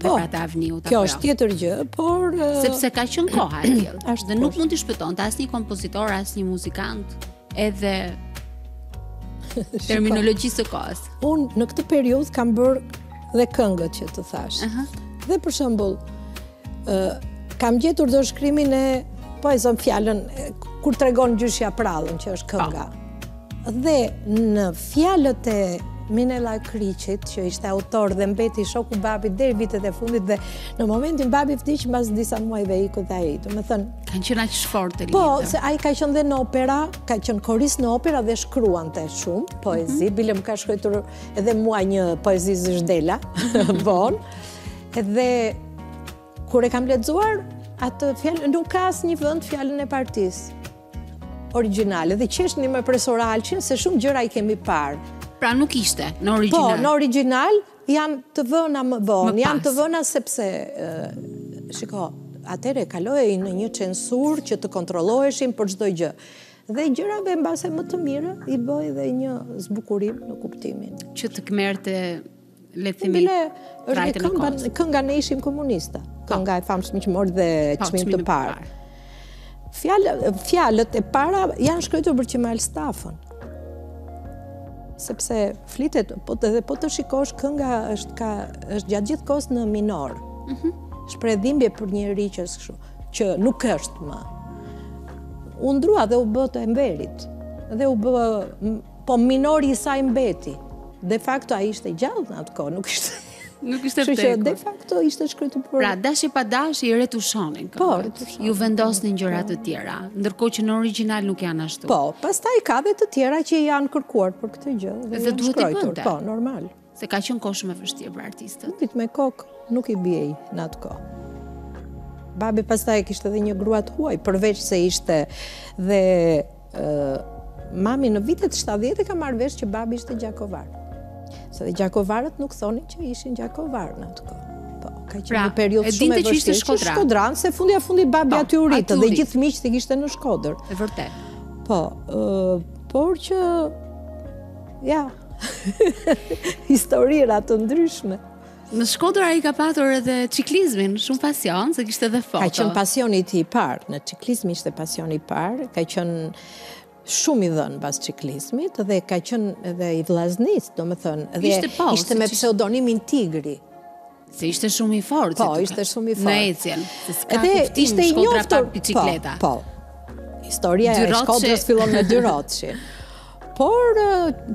po, veprat e Avniut. Kjo është, jo, tjetër gjë, por... Sepse ka qenë koha e tillë. Dhe nuk mund të shpëtonte asnjë kompozitor, asnjë muzikant. edhe terminologjisë së kohës. Unë në këtë periudhë kam bërë dhe këngët që të thashë. Aha. Dhe për shembull, ë kam gjetur dorëshkrimin e, po e zë fjalën kur tregon gjyshja përrallën që është kënga. Po. Dhe në fjalët e Minela Kriqit, që ishte autor dhe mbeti shoku i babit deri vitet e fundit dhe në momentin babi vdiq mbas disa muajve iku dhe ai. Domethënë, Kanë qenë aq fort të lidhë. Po, se ai ka qenë dhe në opera, ka qenë korist në opera dhe shkruante shumë poezi. Mm Bile më ka shkruar edhe mua një poezi zhdela, bon. Edhe kur e kam lexuar atë fjalë, nuk ka asnjë vend fjalën e partisë origjinale dhe qeshni me presor Alqin se shumë gjëra i kemi parë. Pra nuk ishte në origjinal. Po, në origjinal Janë të vëna më vonë, janë të vëna sepse, shiko, atëherë kaloje në një censurë që të kontrolloheshin për çdo gjë. Dhe gjërave mbase më të mira, i bëje dhe një zbukurim në kuptimin. Që të le të themi trajtën e kohës. Kënga ne ishim komunista, kënga e famshme që mori dhe çmim të parë. Fjalët e para janë shkruajtur për Qemal Stafën. Sepse flitet, po të edhe po të shikosh kënga është, ka, është gjatë gjithë kohës në minor. Mm -hmm. Shpreh dhimbje për njeri që, që nuk është më. U ndrrua dhe u bë te mbrrit. Dhe u bë, po minori i saj mbeti. De facto ai ishte gjallë në atë kohë, nuk ishte... Nuk ishte vdekur. Kështu që de facto ishte shkruajtur për. Pra, dashi pa dashi i retushonin këngët. Po, retushonin. Ju vendosnin gjëra të tjera, ndërkohë që në origjinal nuk janë ashtu. Po, pastaj ka dhe të tjera që janë kërkuar për këtë gjë dhe, dhe duhet t'i bënte. Po, normal. Se ka qenë kohë shumë e vështirë për artistët. Murit me kokë nuk i bije në atë kohë. Babi pastaj kishte edhe një grua të huaj, përveç se ishte dhe Mami, në vitet 70 e ka marrë vesh që babi ishte gjakovar. Se dhe gjakovarët nuk thonin që ishin gjakovarë në atë kohë. Po, ka qenë pra, një periudhë shumë e vështirë. E dinte që ishte Shkodra. Shkodran, se fundi e fundit babi po, aty u rritë dhe gjithë miqtë i kishte në Shkodër. E vërtetë. Po, por që ja. Historira të ndryshme. Në Shkodër ai ka patur edhe çiklizmin, shumë pasion, se kishte edhe foto. Ka qenë pasioni i tij i parë, në çiklizmi ishte pasioni i parë, ka qenë shumë i dhënë pas çiklizmit dhe ka qenë edhe i Vllaznisë, domethënë, dhe ishte, po, ishte me pseudonimin Tigri. Se ishte shumë i fortë. Po, ishte shumë i fortë. Në ecjen. Edhe ishte i njoftur me bicikleta. Po. po. Historia e Shkodrës fillon me dyrrotësh. Por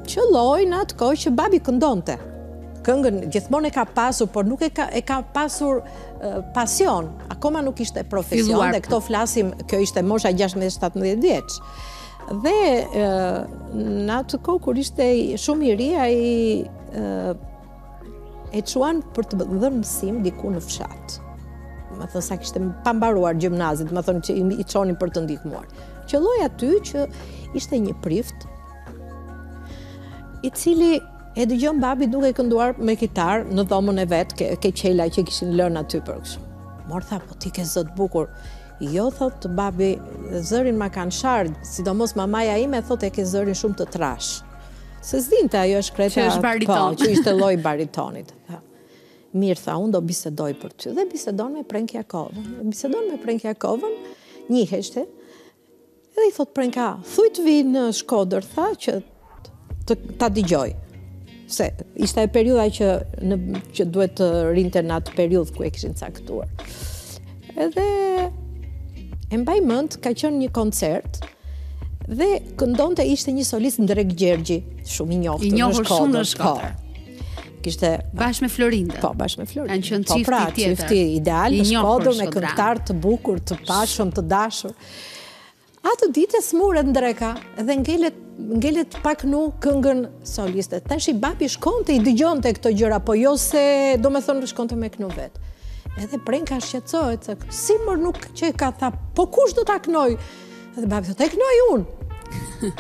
qëlloi në atë kohë që babi këndonte. Këngën gjithmonë e ka pasur, por nuk e ka e ka pasur pasion. Akoma nuk ishte profesion dhe këto flasim, kjo ishte mosha 16-17 vjeç. Dhe në atë kohë kur ishte shumë i ri ai e çuan për të dhënë mësim diku në fshat. Domethënë sa kishte pa mbaruar gjimnazin, domethënë që i çonin për të ndihmuar. Qëlloi aty që ishte një prift, i cili e dëgjon babin duke kënduar me kitarë në dhomën e vet, ke, ke qela që kishin lënë aty për kështu. Mor tha, po ti ke zë të bukur. Jo, thotë babi, zërin ma kanë sharë, sidomos mamaja ime, thotë, e ke zërin shumë të trashë. Se s'dinte ajo e shkreta... Që është bariton. Po, që ishte lloj baritoni. Mirë, tha, unë do bisedoj për ty. Dhe bisedon me Prenk Jakovën. Bisedon me Prenk Jakovën, njiheshte. Edhe i thotë Prenka, thuj të vijë në Shkodër, tha, që të, ta digjoj. Se, ishte e periudha që, në, që duhet të rrinte në atë periudhë ku e kishin caktuar. Edhe, e mbaj mend, ka qënë një koncert, Dhe këndonte ishte një solist Ndrek Gjergji, shumë i njohur në Shkodër. Shumë në, po, Shkodër. Kishte bashkë me Florindën. Po, bashkë me Florindën. Kanë qenë po, pra, çifti tjetër. Çifti ideal në Shkodër me këngëtarë të bukur, të pashëm, të dashur. Atë ditë smuret Ndreka dhe ngelet ngelet pa kënu kënga solistike. Tashi babi shkonte i dëgjonte këto gjëra, po jo se domethënë shkonte me kënu vetë. Edhe Prenka shqetësohet, se si mor nuk qeka, tha, po kush do ta kënoj? Dhe babi thotë, e kënoj unë.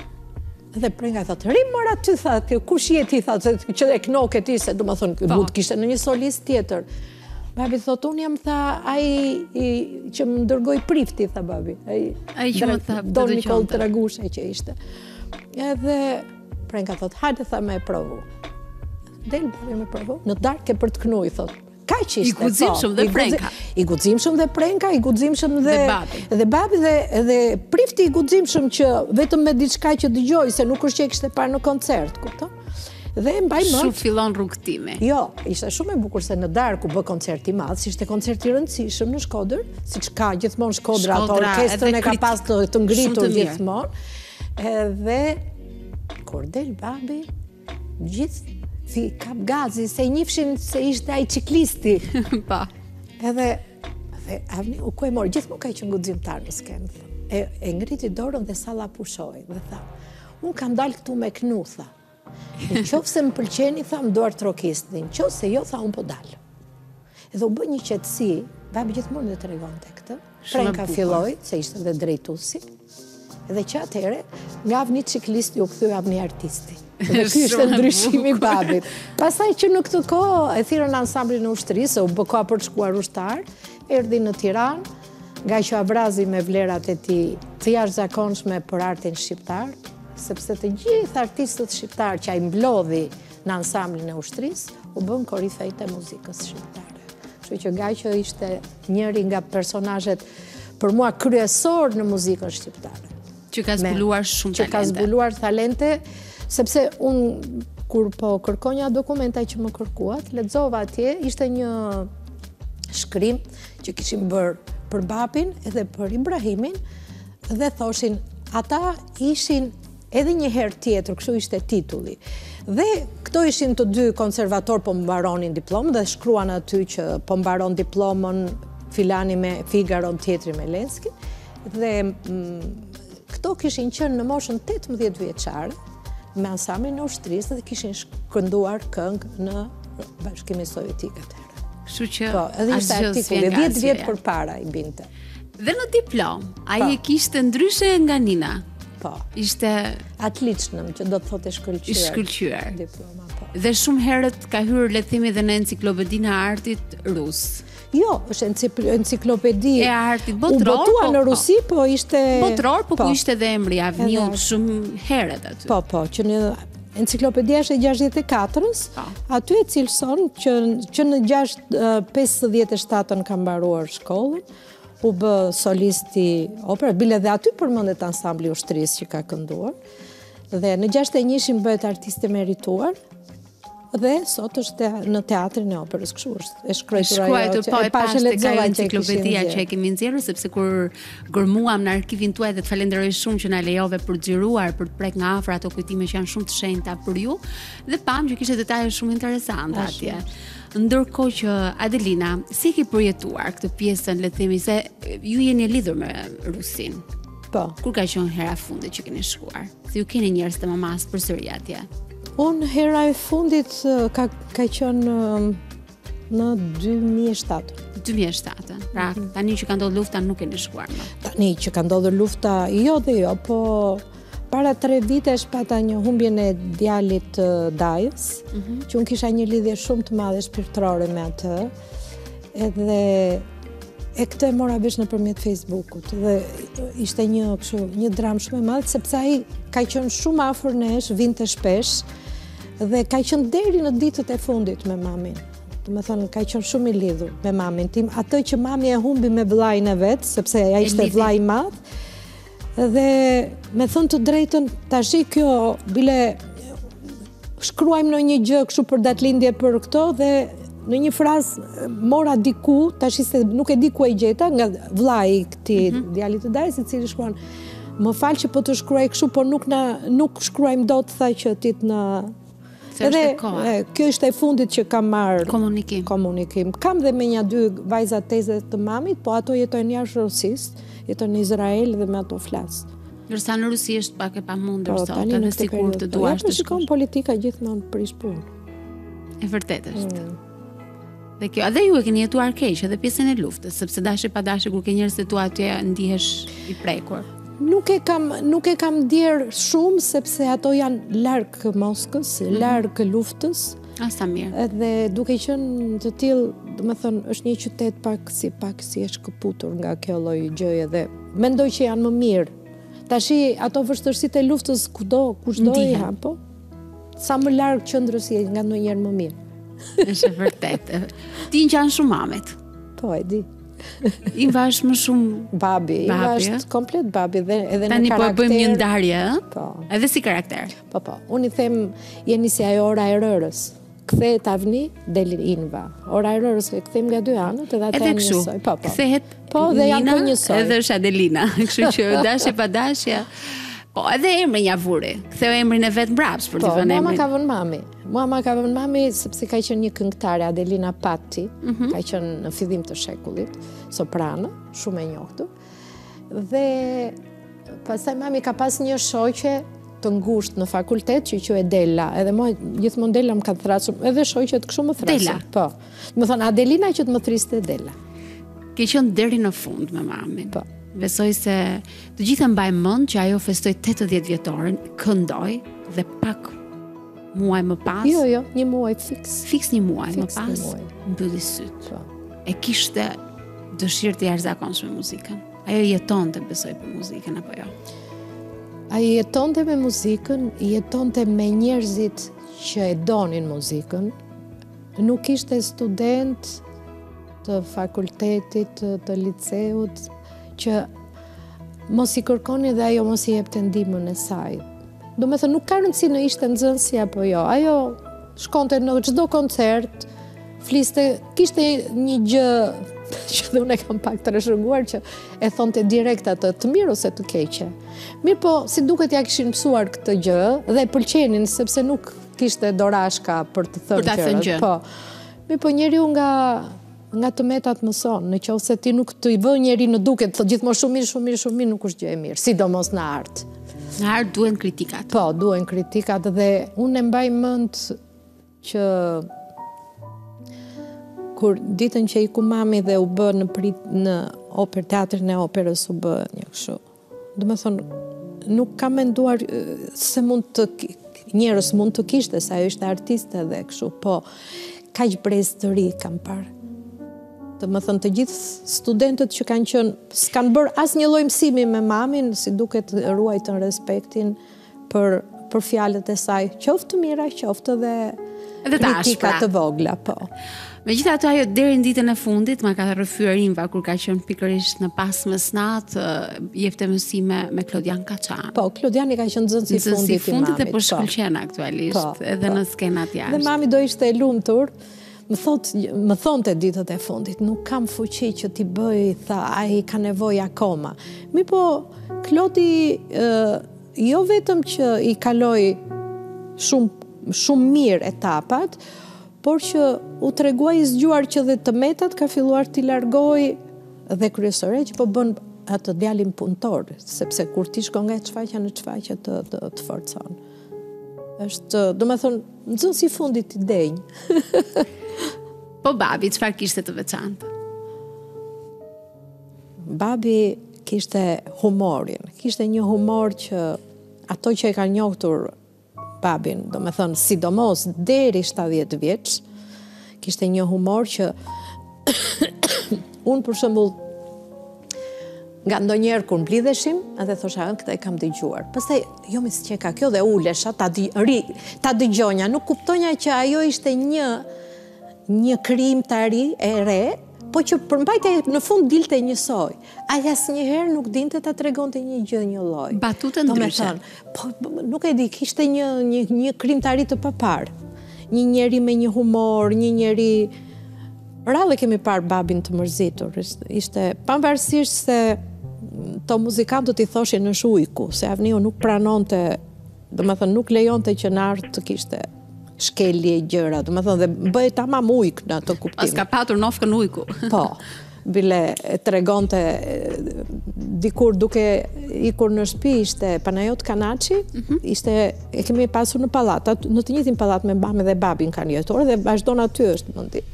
Dhe Prenka i thotë, rri mor aty, thotë, kush je ti, thotë, që e kënon këtë, se domethënë, po. mund të kishte ndonjë solist tjetër. Babi thotë, unë jam, tha, ai që më dërgoi prifti, tha babi. Ai që më tha, dom Nikollë Tragusha që ishte. Edhe Prenka thotë, hajde, tha, me provu. Del babi me provu. Në darkë për të kënoj, thotë. Ka që ishte, po. I guximshëm dhe Prenka. I guximshëm dhe Prenka, i guximshëm dhe... Dhe babi. Dhe babi dhe, dhe prifti i guximshëm që vetëm me diçka që dëgjoi, se nuk është se e kishte parë në koncert, kupton? Dhe mbaj më... Dhe fillon rrugëtimi. Jo, ishte shumë e bukur se në darkë u bë koncert i madh, se ishte koncert i rëndësishëm në Shkodër, siç e ka gjithmonë Shkodra, ato orkestrën e ka pas të, të ngritur gjithmonë. Edhe, kur del babi, Gjithë i kap gazi, se i njifshin se ishte ai çiklisti. Pa. Edhe, dhe, avni, uku mor, gjithmonë ka qënë guximtar në skenë. E, e ngriti dorën dhe salla pushoi, dhe tha, unë kam dalë këtu me kënu, tha. Në qoftë se më pëlqeni, tha, më duartrokisni, dhe në qoftë se jo, tha, unë po dal. Edhe u bë një qetësi, babi gjithmonë e tregonte këtë, Frenka filloi, se ishte dhe drejtuesi, dhe që atëherë, nga Avni çiklisti u kthye Avni artisti. Dhe kjo ishte ndryshimi i babit. Pastaj që në këtë kohë, e thirrën në ansambli në ushtri, se u bë koha për të shkuar ushtar, erdi në Tiranë, Gaqo Avrazi me vlerat e tij të jashtëzakonshme për artin shqiptar, sepse të gjithë artistët shqiptarë që ai mblodhi në ansamblin e ushtrisë, u bënë korifejtë e muzikës shqiptare. Që që Gaqo ishte Njëri nga personazhet për mua kryesorë në muzikën shqiptare. Që ka zbuluar shumë talente. Që ka zbuluar talente, sepse unë kur po kërkonja dokumenta që më kërkuat, lexova atje, ishte një shkrim që kishin bërë për babin edhe për Ibrahimin, dhe thoshin, ata ishin Edhe një herë tjetër, kështu ishte titulli. Dhe këto ishin të dy konservatorë po mbaronin diplomën dhe shkruan aty që po mbaron diplomën filani me Figaron tjetri me Lenskin dhe mm, këto kishin qenë në moshën 18 vjeçare me ansamblin e ushtrisë dhe kishin kënduar këngë në Bashkimin Sovjetik atë. Kështu që po, edhe ishte artikulli 10 vjet përpara i binte. Dhe në diplomë, ai po, e kishte ndryshe nga Nina. Po. Ishte atliçno që do të thotë shkëlqyer. I shkëlqyer. Diploma po. Dhe shumë herët ka hyrë le të themi dhe në enciklopedinë e artit rus. Jo, është enciklopedi e artit botëror. U botua po, në po. Rusi, po, po ishte botëror, po, po, po ishte dhe emri i Avniut shumë herët aty. Po, po, që në Enciklopedia është e 64-ës, po. aty e cilëson që në 57-ën ka mbaruar shkollën, u bë solist i operas, bile dhe aty përmendet ansambli i ushtrisë që ka kënduar, dhe në 61-ën bëhet artist i merituar, dhe sot është në teatrin e operës kështu është e shkruajtur ajo që po, e pashë lexova në enciklopedi që e kemi nxjerrë sepse kur gërmuam në arkivin tuaj dhe të falënderoj shumë që na lejove për të xhiruar, për të prekur nga afër ato kujtime që janë shumë të shenjta për ju dhe pamë që kishte detaje shumë interesante atje. Ndërkohë që Adelina, si e ke përjetuar këtë pjesën, le të themi se ju jeni e lidhur me Rusinë. Po. Kur ka qenë hera e fundit që keni shkuar? Se ju keni njerëz të mamasë përsëri atje? Unë hera e fundit ka ka qenë Në 2007. 2007. Pra, mhm. tani që ka ndodhur lufta nuk keni shkuar më. Tani që ka ndodhur lufta, jo dhe jo, po para 3 vitesh pata një humbjen e djalit të dajës, mhm. që unë kisha një lidhje shumë të madhe shpirtërore me atë. Edhe e këtë e mora vesh nëpërmjet Facebookut dhe ishte një, kështu, një dramë shumë e madhë sepse ai ka qenë shumë afër nesh, vinte shpesh Dhe ka qenë deri në ditët e fundit me mamin. Domethënë, ka qenë shumë i lidhur me mamin tim. Atë që mami e humbi me vëllain e vet, sepse ai ishte vëllai i madh. Dhe me thënë të drejtën, tashi kjo, bile shkruajmë në një gjë kështu për datëlindje për këto dhe në një frazë mora diku, tashi se nuk e di ku e gjeta, nga vëllai i këtij mm -hmm. djalit të dajë, i cili shkruan. Më fal që po të shkruaj kështu, por nuk na nuk shkruajmë dot tha që ti të, Edhe kjo ishte e fundit që kam marrë komunikim. Kam dhe me nja dy vajza teze të mamit, po ato jetojnë jashtë Rusisë, jetojnë në Izrael dhe me ato flas. Ndërsa në Rusi është pak e pamundur sot, tani dhe sikur të duash të shkosh. Politika gjithmonë prish punë. E vërtetë është. Mm. Dhe kjo, edhe ju e keni jetuar keq edhe pjesën e luftës, sepse dashje pa dashje kur ke njerëzit e tu atje ndihesh i prekur. Nuk e kam nuk e kam ndier shumë sepse ato janë larg Moskës, mm -hmm. larg luftës. Ah, sa mirë. Edhe duke qenë të tillë, domethënë, është një qytet pak si pak si i shkëputur nga kjo lloj gjëje dhe mendoj që janë më mirë. Tashi ato vështirësitë e luftës kudo, kushdo i ka, po. Sa më larg qendrës je ndonjëherë më mirë. Është e vërtetë. Ti i ngjan shumë mamit. Po, e di. Iva është më shumë babi, Iva është, eh? komplet babi dhe edhe në karakter. Tani po e bëjmë një ndarje, eh? po. Edhe si karakter. Po po. Unë i them jeni si ajo ora e rërës. Kthehet Avni del Inva. Ora e rërës e kthejmë nga dy anët edhe ata janë njësoj. Po, po. Kthehet po dhe janë po njësoj. Edhe është Adelina. Kështu që dashje pa dashje. Po, edhe emrin ia vuri. Ktheu emrin e vet mbrapsht për t'i, po, vënë emrin. Po, mua ma ka vënë mami. Mua ma ka vënë mami sepse ka qenë një këngëtare Adelina Patti, mm -hmm. ka qenë në fillim të shekullit, soprano, shumë e njohur. Dhe pastaj mami ka pas një shoqe të ngushtë në fakultet që quhej Dela, edhe mua gjithmonë Dela më ka thërritur, edhe shoqet kështu më thërrasin. Dela? Po, domethënë Adelina që të më thërriste Dela. Ke qenë deri në fund me mamin. Po. Besoj se të gjithë e mbajnë mend që ajo festoi 80 vjetorin, këndoi dhe pak muaj më pas. Jo, jo, një muaj fiks. Fiks një muaj fiks më pas. Muaj. Mbylli sytë. Po. E kishte dëshirë të jashtëzakonshme muzikën. Ajo jetonte besoj për muzikën apo jo? Ajo jetonte me muzikën, jetonte me njerëzit që e donin muzikën. Nuk kishte student të fakultetit, të, të liceut, që mos i kërkonin dhe ajo mos i jepte ndihmën e saj Domethënë nuk ka rëndësi në ishte nxënësi apo jo, ajo shkonte në çdo koncert, fliste, kishte një gjë që dhe unë e kam pak trashëguar që e thonte direkt atë të mirë ose të keqe. Mirëpo, si duket ia kishin mësuar këtë gjë dhe pëlqenin sepse nuk kishte dorashka për të thënë gjërat. Po, mirëpo njeriu nga Nga të metat mëson, në qoftë se ti nuk t'i vë njeri në dukje, të thotë gjithmonë shumë mirë, shumë mirë, shumë mirë, nuk është gjë e mirë, sidomos në art. Në art duhen kritikat. Po, duhen kritikat dhe unë e mbaj mend që kur ditën që iku mami dhe u bë në prit në oper teatrin e operës u bë një kështu Domethënë nuk kam menduar se mund të njerëz mund të kishte se ajo ishte artiste dhe kështu, po kaq brez të ri kam parë. Domethënë të gjithë studentët që kanë qenë s'kanë bërë asnjë lloj mësimi me mamin, si duket ruajtën respektin. për për fjalët e saj, qoftë të mira, qoftë dhe edhe kritika të vogla, po. Megjithatë ajo deri në ditën e fundit ma ka rrëfyer Inva kur ka qenë pikërisht në Pasmesnatë, jepte mësime me Klodian Kaçan. Po, Klodiani ka qenë nxënësi i fundit i fundit e po, po. shkëlqen aktualisht po, edhe po. në skenat jashtë. Dhe mami do ishte e lumtur Më thotë, më thonte ditët e fundit, nuk kam fuqi që t'i bëj, tha, ai ka nevojë akoma. Mirëpo, Klodi jo vetëm që i kaloi shumë shumë mirë etapat, por që u tregua i zgjuar që dhe të metat ka filluar t'i largojë dhe kryesore që po bën atë djalin punëtor, sepse kur ti shkon nga shfaqja në shfaqje të të, të forcon. Është, domethënë, nxënësi i fundit i denjë. Po babi, çfarë kishte të veçantë? Babi kishte humorin, kishte një humor që ato që e kanë njohtur babin, domethënë, sidomos deri 70 vjeç, Kishte një humor që unë për shembull nganjëherë kur mblidheshim, edhe thosha, "Ëh, këtë e kam dëgjuar." Pastaj jo mi s'qenka kjo dhe ulesha ta di, ri, ta dëgjonja, nuk kuptonja që ajo ishte një një krijimtari e re, po që përmbajtja në fund dilte njësoj. Ai asnjëherë nuk dinte ta tregonte një gjë njëlloj. Batutë ndryshe. Po nuk e di, kishte një një një krijimtari të paparë. Një njeri me një humor, një njeri Rallë kemi parë babin të mërzitur. Ishte pavarësisht se ato muzikantët i thoshin është ujku, se Avniu nuk pranonte, domethënë nuk lejonte që në art të kishte shkelje gjëra, domethënë dhe bëhej tamam ujk në atë kuptim. Paska patur nofkën ujku. Po. Bile tregonte dikur duke ikur në shtëpi ishte Panajot Kanaçi, mhm. ishte e kemi pasur në pallat, në të njëjtin pallat me mamin dhe babin kanë jetuar dhe vazhdon aty është Mundi.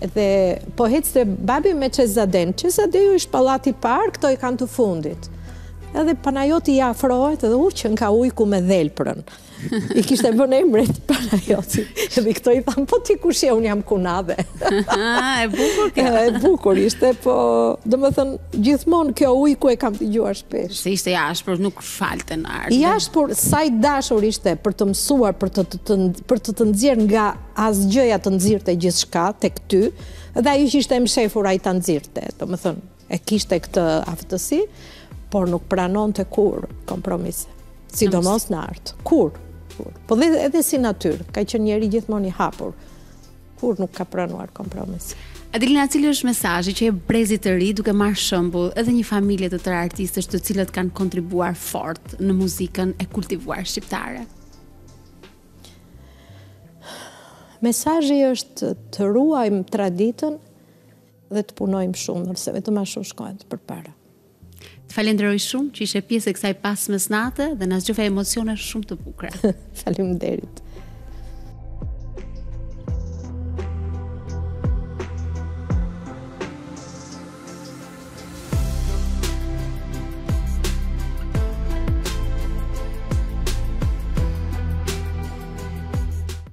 Dhe po ecte babi me Çezaden. Çezadeu ish pallati i parë, këto i kanë të fundit. Edhe Panajoti i afrohet dhe u qënka ujku me dhelprën. I kishte bën emrat Panajoti. Edhe këto i thanë, po ti kush je, unë jam kunadhe. E bukur kjo. E bukur ishte, po domethënë, gjithmonë kjo ujku e kam dëgjuar shpesh. Se ishte i ashpër, nuk falte në art. I ashpër, sa i dashur ishte për të mësuar, për të të, të, për të, të nxjerrë nga asgjëja të nxirrte gjithçka, tek ty, dhe ajo që ishte e mshefur ai ta nxirrte, domethënë, E kishte këtë aftësi, por nuk pranonte kurrë kompromise. Sidomos në art. Kurrë. Kurrë. Po dhe edhe si natyrë, ka qenë njeri gjithmonë i hapur. Kurrë nuk ka pranuar kompromise. Adelina, cili është mesazhi që i jep brezit të ri duke marrë shembull edhe një familje të tërë artistësh të cilët kanë kontribuar fort në muzikën e kultivuar shqiptare? Mesazhi është të ruajmë traditën dhe të punojmë shumë sepse vetëm ashtu shkohet përpara. Të falenderoj shumë që ishe pjesë e kësaj pasmesnate dhe na zgjove emocione shumë të bukura. Faleminderit.